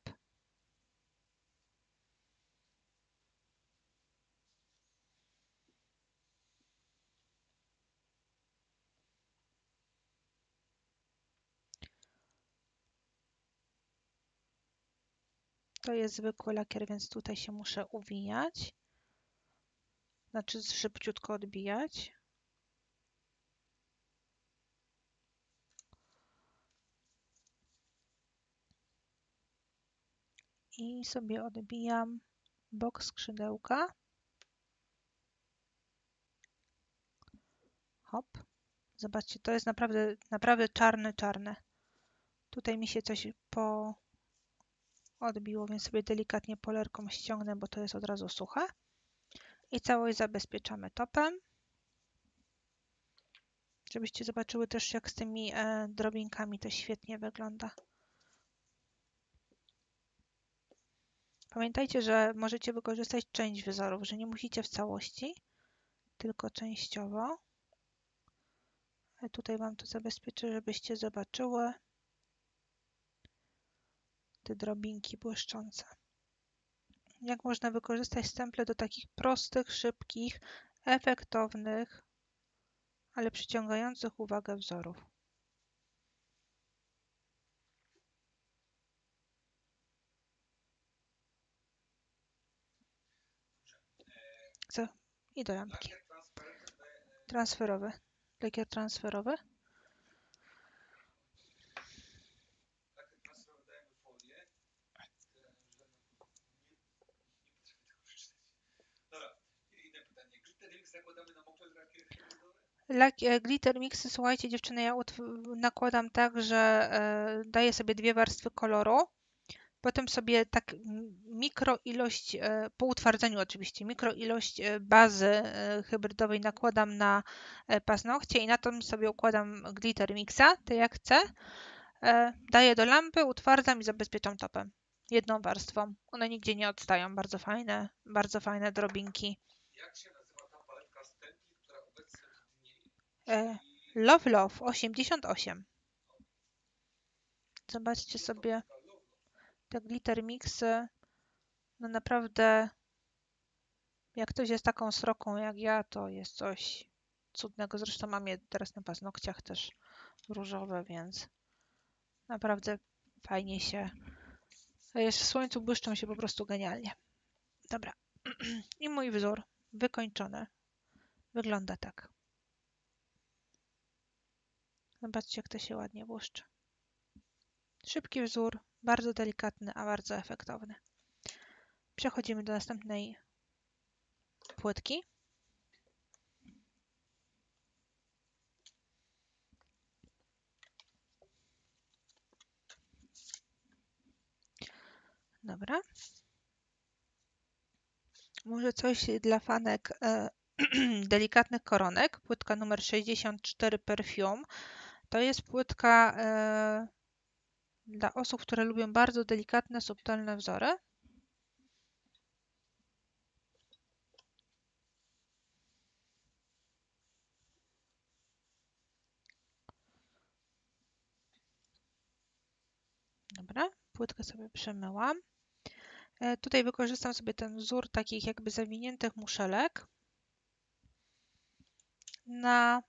To jest zwykły lakier, więc tutaj się muszę uwijać. Znaczy szybciutko odbijać. I sobie odbijam bok skrzydełka. Hop. Zobaczcie, to jest naprawdę, naprawdę czarne, czarne. Tutaj mi się coś po odbiło, więc sobie delikatnie polerką ściągnę, bo to jest od razu suche. I całość zabezpieczamy topem. Żebyście zobaczyły też, jak z tymi e, drobinkami to świetnie wygląda. Pamiętajcie, że możecie wykorzystać część wzorów, że nie musicie w całości, tylko częściowo. A tutaj Wam to zabezpieczę, żebyście zobaczyły te drobinki błyszczące. Jak można wykorzystać stemple do takich prostych, szybkich, efektownych, ale przyciągających uwagę wzorów. Co? I do lampki. Transferowy. Lakier transferowy. lakier transferowy dajemy folię. Tyle, że no, nie, nie potrafię tego przeczytać. Dobra, inne pytanie. Glitter Mix zakładamy na mokre lakier e, glitter mixy, słuchajcie dziewczyny, ja nakładam tak, że e, daję sobie dwie warstwy koloru. Potem sobie tak mikro ilość, e, po utwardzeniu oczywiście, mikro ilość bazy hybrydowej nakładam na paznokcie i na tym sobie układam glitter mixa, tak jak chcę. Daję do lampy, utwardzam i zabezpieczam topem. Jedną warstwą. One nigdzie nie odstają. Bardzo fajne, bardzo fajne drobinki. Jak się nazywa ta paletka stempli, która obecnie widnieje? E, Czyli Love Love 88. Zobaczcie jest sobie te glitter mixy. No naprawdę, jak ktoś jest taką sroką jak ja, to jest coś cudnego. Zresztą mam je teraz na paznokciach też różowe, więc naprawdę fajnie się. Jeszcze w słońcu błyszczą się po prostu genialnie. Dobra. I mój wzór wykończony. Wygląda tak. Zobaczcie, jak to się ładnie błyszczy. Szybki wzór, bardzo delikatny, a bardzo efektowny. Przechodzimy do następnej płytki. Dobra. Może coś dla fanek e, delikatnych koronek. Płytka numer 64 Perfume. To jest płytka e, dla osób, które lubią bardzo delikatne, subtelne wzory. Dobra, płytkę sobie przemyłam. E, Tutaj wykorzystam sobie ten wzór takich jakby zawiniętych muszelek na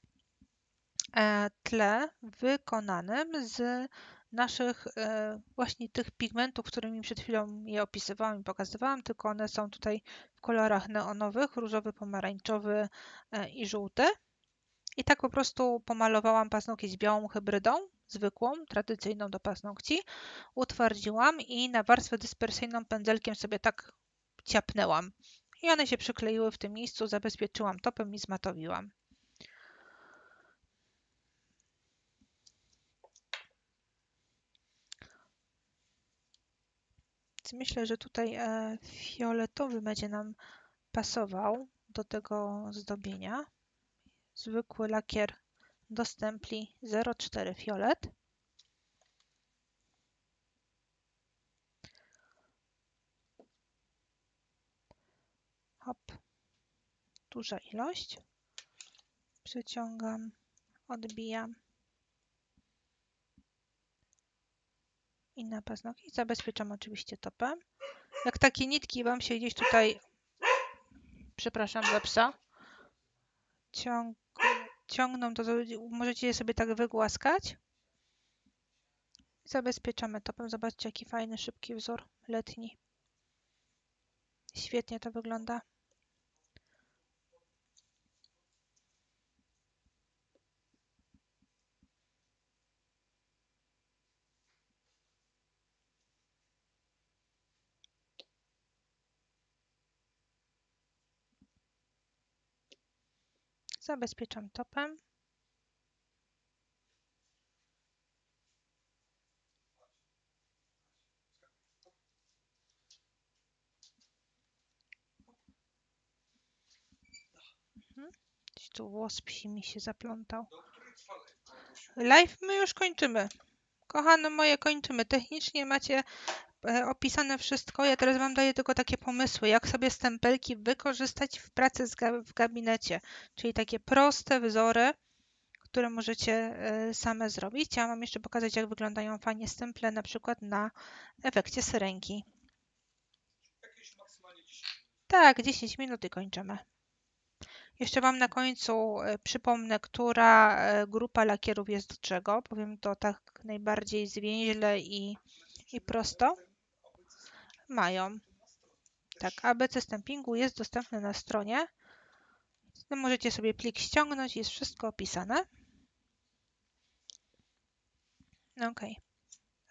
tle wykonanym z naszych e, właśnie tych pigmentów, którymi przed chwilą je opisywałam i pokazywałam, tylko one są tutaj w kolorach neonowych, różowy, pomarańczowy e, i żółty. I tak po prostu pomalowałam paznokieć białą hybrydą, zwykłą, tradycyjną do paznokci. Utwardziłam i na warstwę dyspersyjną pędzelkiem sobie tak ciapnęłam. I one się przykleiły w tym miejscu, zabezpieczyłam topem i zmatowiłam. Myślę, że tutaj e, fioletowy będzie nam pasował do tego zdobienia. Zwykły lakier do stempli 04 fiolet. Hop, duża ilość. Przeciągam, odbijam i na paznokieć. Zabezpieczam oczywiście topem. Jak takie nitki Wam się gdzieś tutaj, przepraszam za psa, ciąg, ciągną, to możecie je sobie tak wygłaskać. Zabezpieczamy topem. Zobaczcie, jaki fajny, szybki wzór letni. Świetnie to wygląda. Zabezpieczam topem. Mhm. Tu włos psi mi się zaplątał. Live, my już kończymy. Kochane moje, kończymy. Technicznie macie opisane wszystko. Ja teraz Wam daję tylko takie pomysły, jak sobie stempelki wykorzystać w pracy w gabinecie. Czyli takie proste wzory, które możecie e, same zrobić. Ja mam jeszcze pokazać, jak wyglądają fajnie stemple, na przykład na efekcie syrenki. Jakieś maksymalnie 10 minut. Tak, 10 minut i kończymy. Jeszcze Wam na końcu e, przypomnę, która e, grupa lakierów jest do czego. Powiem to tak najbardziej zwięźle i, i prosto. Mają. Tak, ABC stampingu jest dostępny na stronie. No, możecie sobie plik ściągnąć, jest wszystko opisane. Ok.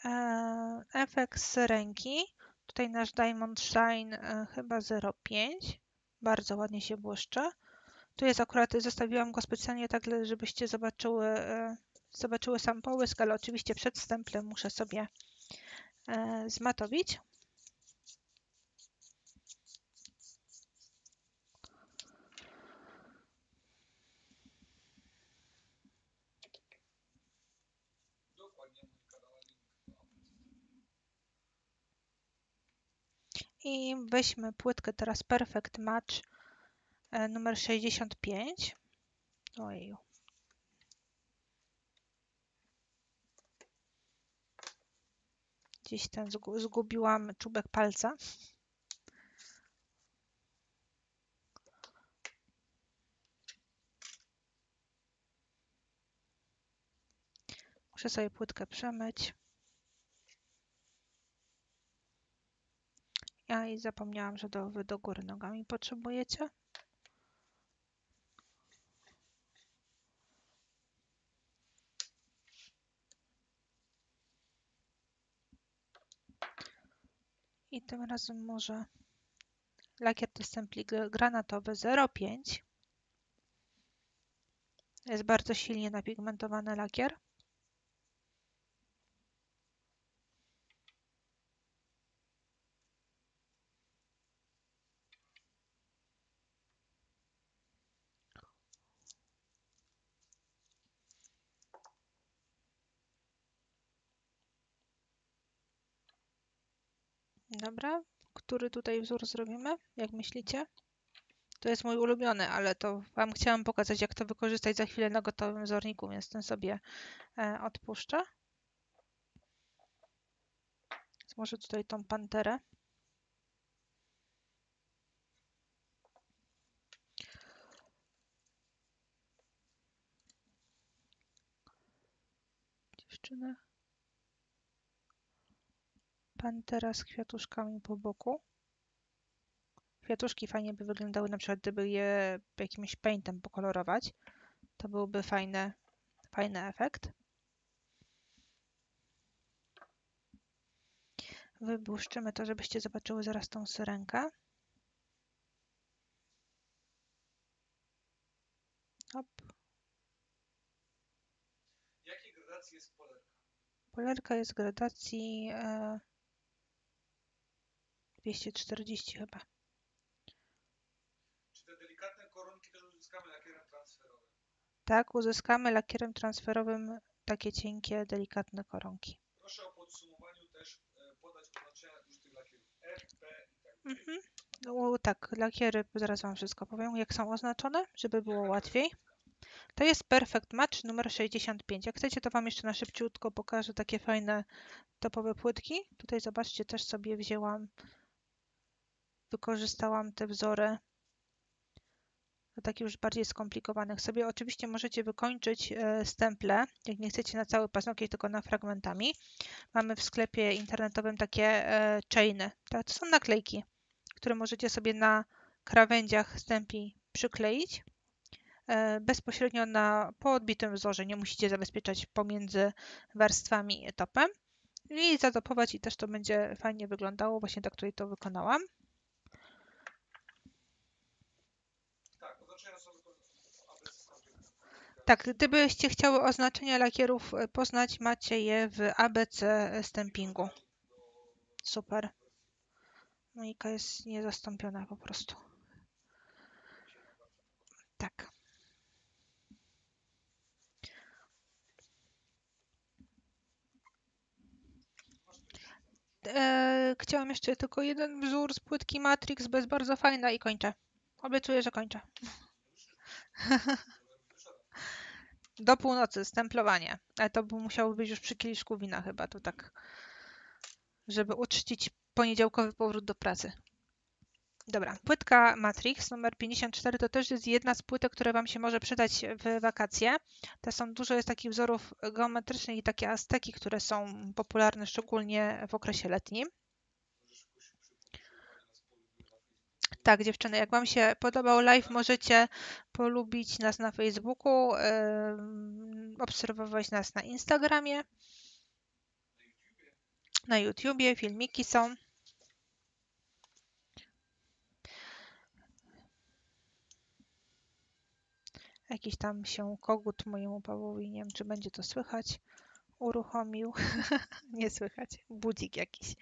Eee, efekt z ręki. Tutaj nasz Diamond Shine e, chyba 0,5. Bardzo ładnie się błyszczy. Tu jest akurat, zostawiłam go specjalnie tak, żebyście zobaczyły, e, zobaczyły sam połysk, ale oczywiście przed stemplem muszę sobie e, zmatowić. Dokładnie Monika dała link do aplikacji. I weźmy płytkę teraz Perfect Match e, numer 65. Ojeju. Gdzieś ten zgu- zgubiłam czubek palca. Muszę sobie płytkę przemyć. I zapomniałam, że do, wy do góry nogami potrzebujecie. I tym razem może lakier do stempli gr- granatowy 0,5. Jest bardzo silnie napigmentowany lakier. dobra? Który tutaj wzór zrobimy? Jak myślicie? To jest mój ulubiony, ale to Wam chciałam pokazać, jak to wykorzystać za chwilę na gotowym wzorniku, więc ten sobie e, odpuszczę. Więc może tutaj tą panterę. Dziewczynę. Pantera z kwiatuszkami po boku. Kwiatuszki fajnie by wyglądały, na przykład gdyby je jakimś paintem pokolorować. To byłby fajny, fajny efekt. Wybłuszczymy to, żebyście zobaczyły zaraz tą syrenkę. Hop. Jakiej gradacji jest polerka? Polerka jest gradacji e, 240 chyba. Czy te delikatne koronki też uzyskamy lakierem transferowym? Tak, uzyskamy lakierem transferowym takie cienkie, delikatne koronki. Proszę o podsumowaniu też e, podać oznaczenia użytych lakierów F, P i tak dalej. Mhm. No, tak, lakiery, zaraz Wam wszystko powiem, jak są oznaczone, żeby było łatwiej. To jest Perfect Match numer 65. Jak chcecie, to Wam jeszcze na szybciutko pokażę takie fajne topowe płytki. Tutaj zobaczcie, też sobie wzięłam, wykorzystałam te wzory do takich już bardziej skomplikowanych. Sobie oczywiście możecie wykończyć e, stemple, jak nie chcecie na cały paznokieć, tylko na fragmentami. Mamy w sklepie internetowym takie e, chainy. To są naklejki, które możecie sobie na krawędziach stempli przykleić e, bezpośrednio na po odbitym wzorze. Nie musicie zabezpieczać pomiędzy warstwami topem i zadopować i też to będzie fajnie wyglądało. Właśnie tak tutaj to wykonałam. Tak, oznaczenia są wykonane aby skończyć. Tak, gdybyście chciały oznaczenia lakierów e, poznać, macie je w ABC stampingu. Super. Monika jest niezastąpiona po prostu. Tak. Eee, chciałam jeszcze tylko jeden wzór z płytki Matrix, jest bardzo fajna i kończę. Obiecuję, że kończę. Do północy, stemplowanie. Ale to by musiało być już przy kieliszku wina chyba, to tak, żeby uczcić poniedziałkowy powrót do pracy. Dobra, płytka Matrix numer 54 to też jest jedna z płytek, które Wam się może przydać w wakacje. To są dużo jest takich wzorów geometrycznych i takie azteki, które są popularne szczególnie w okresie letnim. Tak, dziewczyny, jak Wam się podobał live, możecie polubić nas na Facebooku, em, obserwować nas na Instagramie, na YouTubie, filmiki są. Jakiś tam się kogut mojemu Pawłowi, nie wiem czy będzie to słychać, uruchomił. nie słychać, budzik jakiś.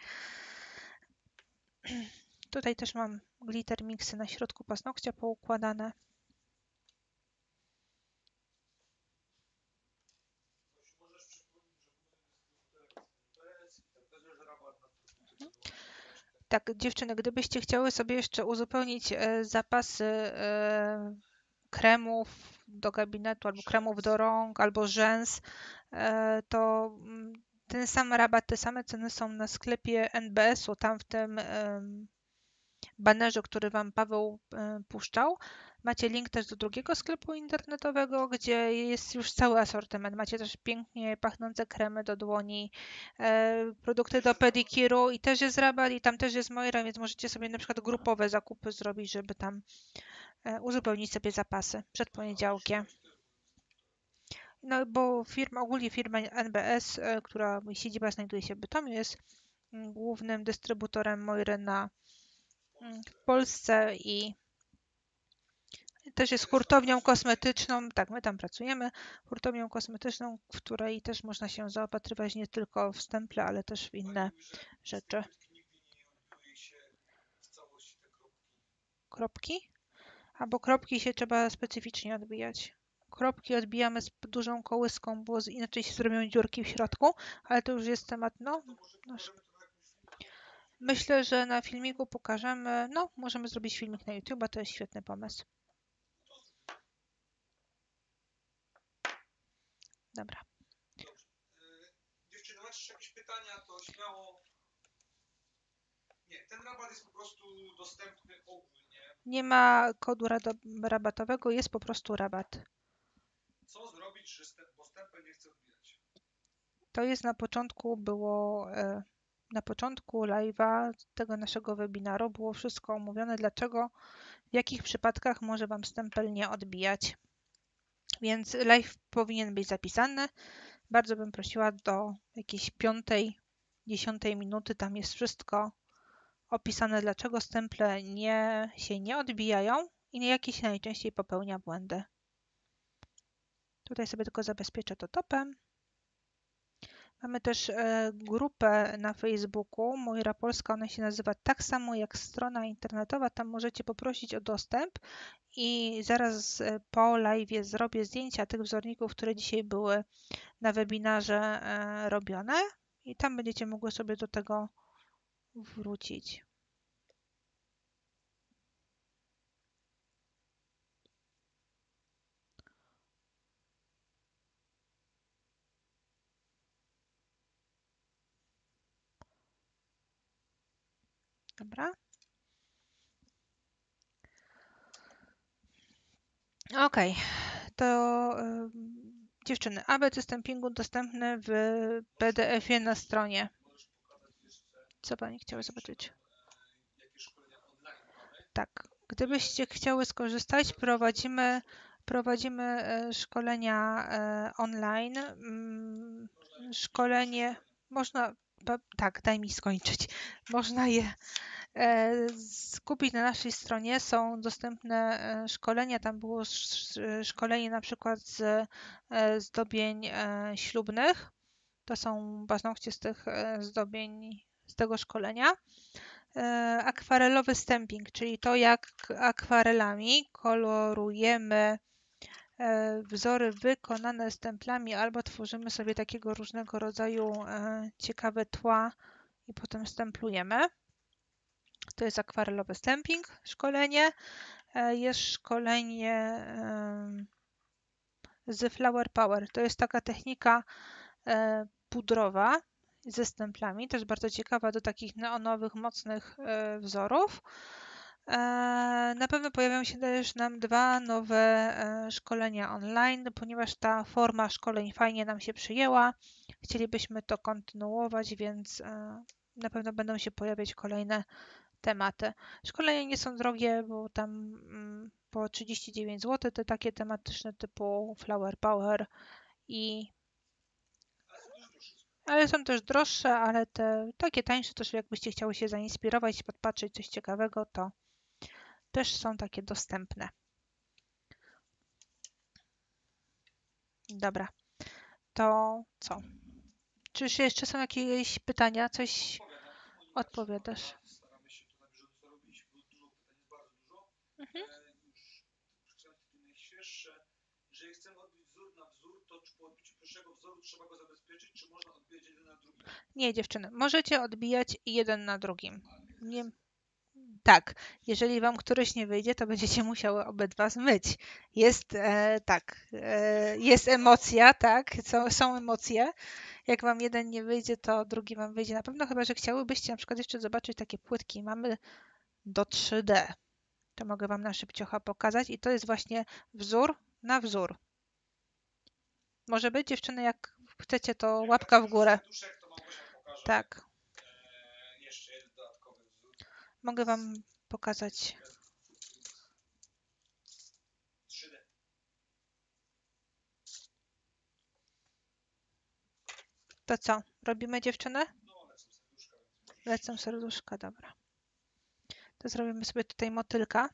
Tutaj też mam glitter mixy na środku paznokcia poukładane. Tak dziewczyny, gdybyście chciały sobie jeszcze uzupełnić e, zapasy e, kremów do gabinetu, albo kremów do rąk, albo rzęs, e, to mm, ten sam rabat, te same ceny są na sklepie NBS-u, tam w tym banerze, który Wam Paweł e, puszczał. Macie link też do drugiego sklepu internetowego, gdzie jest już cały asortyment. Macie też pięknie pachnące kremy do dłoni, e, produkty do pedikiru i też jest rabat i tam też jest Moira, więc możecie sobie na przykład grupowe zakupy zrobić, żeby tam e, uzupełnić sobie zapasy przed poniedziałkiem. No bo firma, ogólnie firma NBS, która siedziba znajduje się w Bytomiu, jest mm, głównym dystrybutorem Moiry na w Polsce i też jest hurtownią kosmetyczną, tak, my tam pracujemy, hurtownią kosmetyczną, w której też można się zaopatrywać nie tylko w stemple, ale też w inne rzeczy. Kropki. Albo kropki się trzeba specyficznie odbijać. Kropki odbijamy z dużą kołyską, bo inaczej się zrobią dziurki w środku, ale to już jest temat, no, pokażemy to na jakimś filmiku? Myślę, że na filmiku pokażemy, no, możemy zrobić filmik na YouTube, to jest świetny pomysł. Dobra. E, Dziewczyny, macie jakieś pytania, to śmiało. Nie, ten rabat jest po prostu dostępny ogólnie. Nie ma kodu rabatowego, jest po prostu rabat. Co zrobić, że stempel nie chce odbijać? To jest na początku było, e, na początku live'a tego naszego webinaru było wszystko omówione, dlaczego, w jakich przypadkach może Wam stempel nie odbijać. Więc live powinien być zapisany. Bardzo bym prosiła do jakiejś piątej, dziesiątej minuty, tam jest wszystko opisane, dlaczego stemple nie, się nie odbijają i jakie się najczęściej popełnia błędy. Tutaj sobie tylko zabezpieczę to topem. Mamy też e, grupę na Facebooku, Moira Polska, ona się nazywa tak samo jak strona internetowa, tam możecie poprosić o dostęp i zaraz e, po live zrobię zdjęcia tych wzorników, które dzisiaj były na webinarze e, robione i tam będziecie mogły sobie do tego wrócić. Dobra. Ok, to y, dziewczyny, ABC stampingu dostępne w PDF-ie na stronie. Co Pani chciała zobaczyć? Tak, gdybyście chciały skorzystać, prowadzimy, prowadzimy e, szkolenia e, online. Mm, Szkolenie można, tak, daj mi skończyć. Można je e, skupić na naszej stronie. Są dostępne e, szkolenia. Tam było sz- szkolenie na przykład z e, zdobień ślubnych. To są paznokcie z tych zdobień z tego szkolenia. Akwarelowy stamping, czyli to jak akwarelami kolorujemy wzory wykonane stemplami albo tworzymy sobie takiego różnego rodzaju e, ciekawe tła i potem stemplujemy. To jest akwarelowy stamping, szkolenie. E, Jest szkolenie z Flower Power. To jest taka technika e, pudrowa ze stemplami, też bardzo ciekawa do takich neonowych, mocnych e, wzorów. E, Na pewno pojawią się też nam dwa nowe e, szkolenia online, ponieważ ta forma szkoleń fajnie nam się przyjęła. Chcielibyśmy to kontynuować, więc e, na pewno będą się pojawiać kolejne tematy. Szkolenia nie są drogie, bo tam mm, po 39 zł te takie tematyczne typu Flower Power i Ale są też droższe. ale te takie tańsze też jakbyście chciały się zainspirować, podpatrzeć coś ciekawego, to też są takie dostępne. Dobra, to co? Czyż jeszcze są jakieś pytania? Coś odpowiadasz? Mhm. Nie, dziewczyny, możecie odbijać jeden na drugim. Nie, tak, jeżeli wam któryś nie wyjdzie, to będziecie musiały obydwa zmyć. Jest e, tak, e, jest emocja, tak, są, są emocje. Jak wam jeden nie wyjdzie, to drugi wam wyjdzie na pewno, chyba że chciałybyście na przykład jeszcze zobaczyć takie płytki. Mamy do 3D. To mogę wam na szybciocha pokazać i to jest właśnie wzór na wzór. Może być dziewczyny, jak chcecie, to łapka w górę. Tak, mogę wam pokazać. 3D. To co? Robimy dziewczyny? No, lecą serduszka, dobra. To zrobimy sobie tutaj motylka.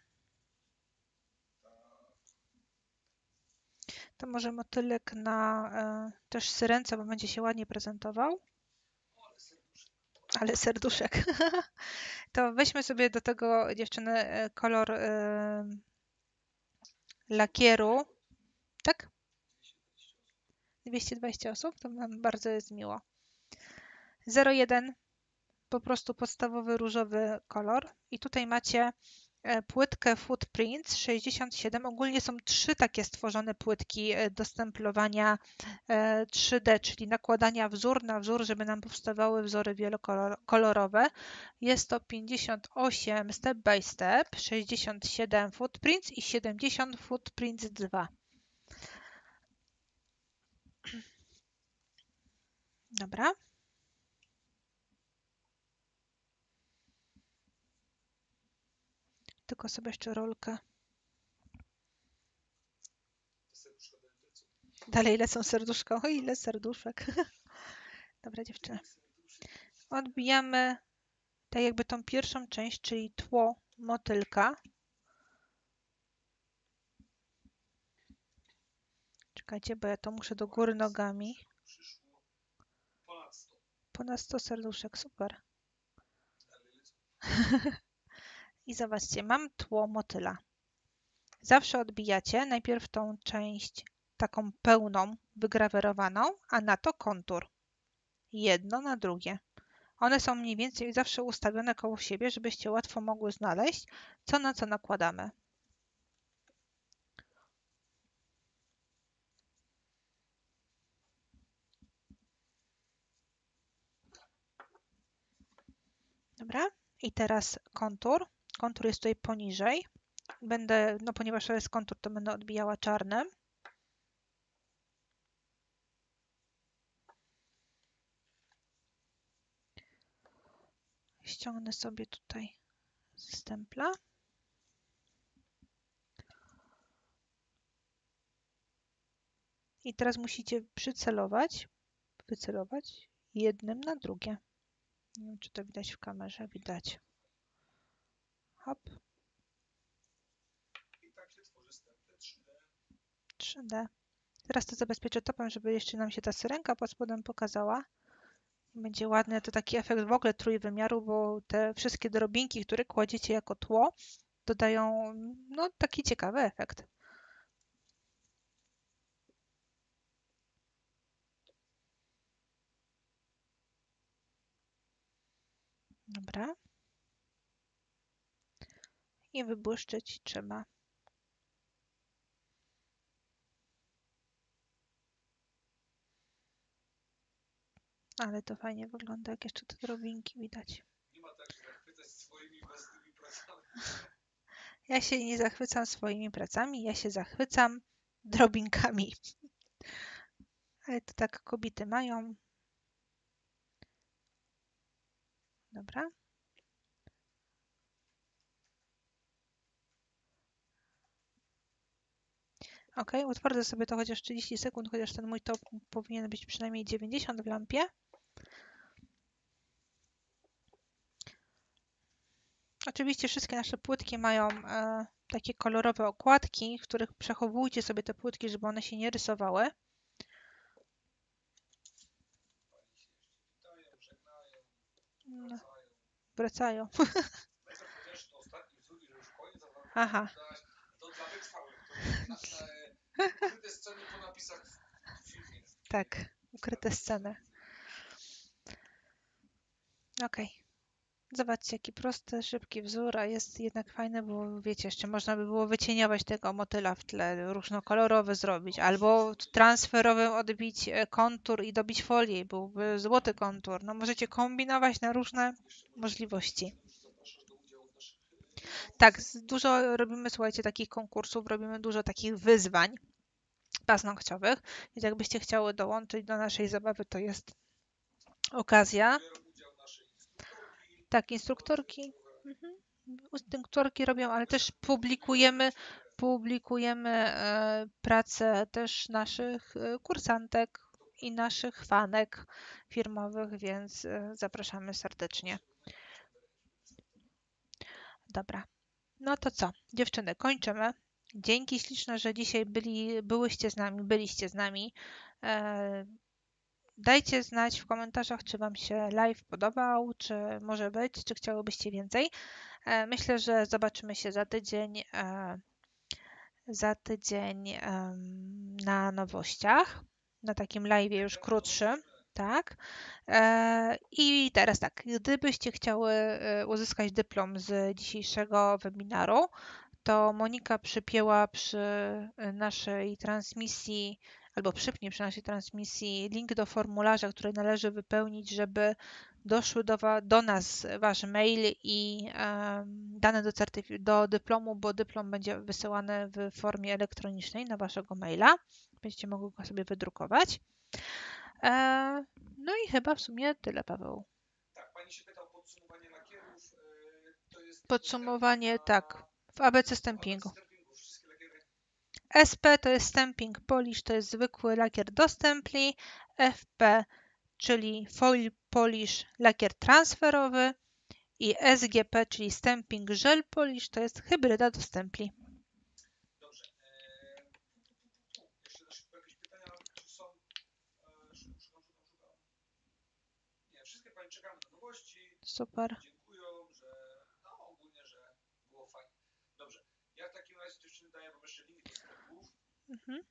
To może motylek na e, też syrence, bo będzie się ładnie prezentował. Ale serduszek. To weźmy sobie do tego dziewczyny e, kolor e, lakieru. Tak? 220 osób, to nam bardzo jest miło. 01 po prostu podstawowy różowy kolor i tutaj macie płytkę Footprints 67. Ogólnie są trzy takie stworzone płytki e, do stemplowania e, 3D, czyli nakładania wzór na wzór, żeby nam powstawały wzory wielokolorowe. Jest to 58 step by step, 67 Footprints i 70 Footprints 2. Dobra. Tylko sobie jeszcze rolkę. Dalej lecą serduszka. O ile serduszek. Dobra dziewczyny. Odbijamy tak jakby tą pierwszą część, czyli tło motylka. Czekajcie, bo ja to muszę do góry nogami. Przyszło ponad 100. Ponad 100 serduszek, super. I zobaczcie, mam tło motyla. Zawsze odbijacie najpierw tą część taką pełną, wygrawerowaną, a na to kontur. Jedno na drugie. One są mniej więcej zawsze ustawione koło siebie, żebyście łatwo mogły znaleźć, co na co nakładamy. Dobra, i teraz kontur. Kontur jest tutaj poniżej. Będę, no ponieważ to jest kontur, to będę odbijała czarnym. Ściągnę sobie tutaj z stempla. I teraz musicie przycelować, wycelować jednym na drugie. Nie wiem, czy to widać w kamerze. Widać. Hop, I tak się tworzy stemple 3D. 3D. Teraz to zabezpieczę topem, żeby jeszcze nam się ta syrenka pod spodem pokazała. Będzie ładny to taki efekt w ogóle trójwymiaru, bo te wszystkie drobinki, które kładziecie jako tło, dodają no, taki ciekawy efekt. Dobra. I wybłyszczyć trzeba. Ale to fajnie wygląda, jak jeszcze te drobinki widać. Nie ma tak, zachwycać swoimi własnymi pracami. Ja się nie zachwycam swoimi pracami, ja się zachwycam drobinkami. Ale to tak kobiety mają. Dobra. Ok, utwardzę sobie to chociaż 30 sekund, chociaż ten mój top powinien być przynajmniej 90 w lampie. Oczywiście wszystkie nasze płytki mają e, takie kolorowe okładki, w których przechowujcie sobie te płytki, żeby one się nie rysowały. No, wracają. Aha. Ukryte sceny po napisach. Tak, ukryte sceny. Ok. Zobaczcie, jaki prosty, szybki wzór, a jest jednak fajny, bo wiecie, jeszcze można by było wycieniować tego motyla w tle, różnokolorowy zrobić, albo transferowym odbić e, kontur i dobić folię, byłby złoty kontur. No możecie kombinować na różne możliwości. Zapraszasz do udziału w naszych Tak, dużo robimy, słuchajcie, takich konkursów, robimy dużo takich wyzwań paznokciowych, więc jakbyście chciały dołączyć do naszej zabawy, to jest okazja. Tak, instruktorki, mhm, instruktorki robią, ale też publikujemy, publikujemy e, pracę też naszych e, kursantek i naszych fanek firmowych, więc e, zapraszamy serdecznie. Dobra. No to co, dziewczyny, kończymy. Dzięki śliczne, że dzisiaj byli, byłyście z nami, byliście z nami. E, Dajcie znać w komentarzach, czy Wam się live podobał, czy może być, czy chciałybyście więcej. E, Myślę, że zobaczymy się za tydzień. e, Za tydzień na nowościach, na takim live już krótszym. Tak. E, I teraz tak, gdybyście chciały e, uzyskać dyplom z dzisiejszego webinaru, to Monika przypięła przy e, naszej transmisji albo przypnie przy naszej transmisji link do formularza, który należy wypełnić, żeby doszły do, do nas Wasz mail i em, dane do, do dyplomu, bo dyplom będzie wysyłany w formie elektronicznej na Waszego maila. Będziecie mogli go sobie wydrukować. E, no i chyba w sumie tyle, Paweł. Tak, pani się pyta o podsumowanie lakierów. Yy, to jest Podsumowanie, na- tak, w ABC stampingu. SP to jest stamping polish, to jest zwykły lakier do stempli. FP, czyli foil polish, lakier transferowy. I SGP, czyli stamping gel polish, to jest hybryda do stempli. Dobrze. Eee, jeszcze na szybko jakieś pytania, czy są? Eee, szukam, szukam, szukam, szukam. Nie, wszystkie Pani czekamy na nowości. Super. Dziękują, że no ogólnie, że było fajnie. Dobrze. Ja w takim razie dziewczyny daję Wam jeszcze link do sklepów. Mhm.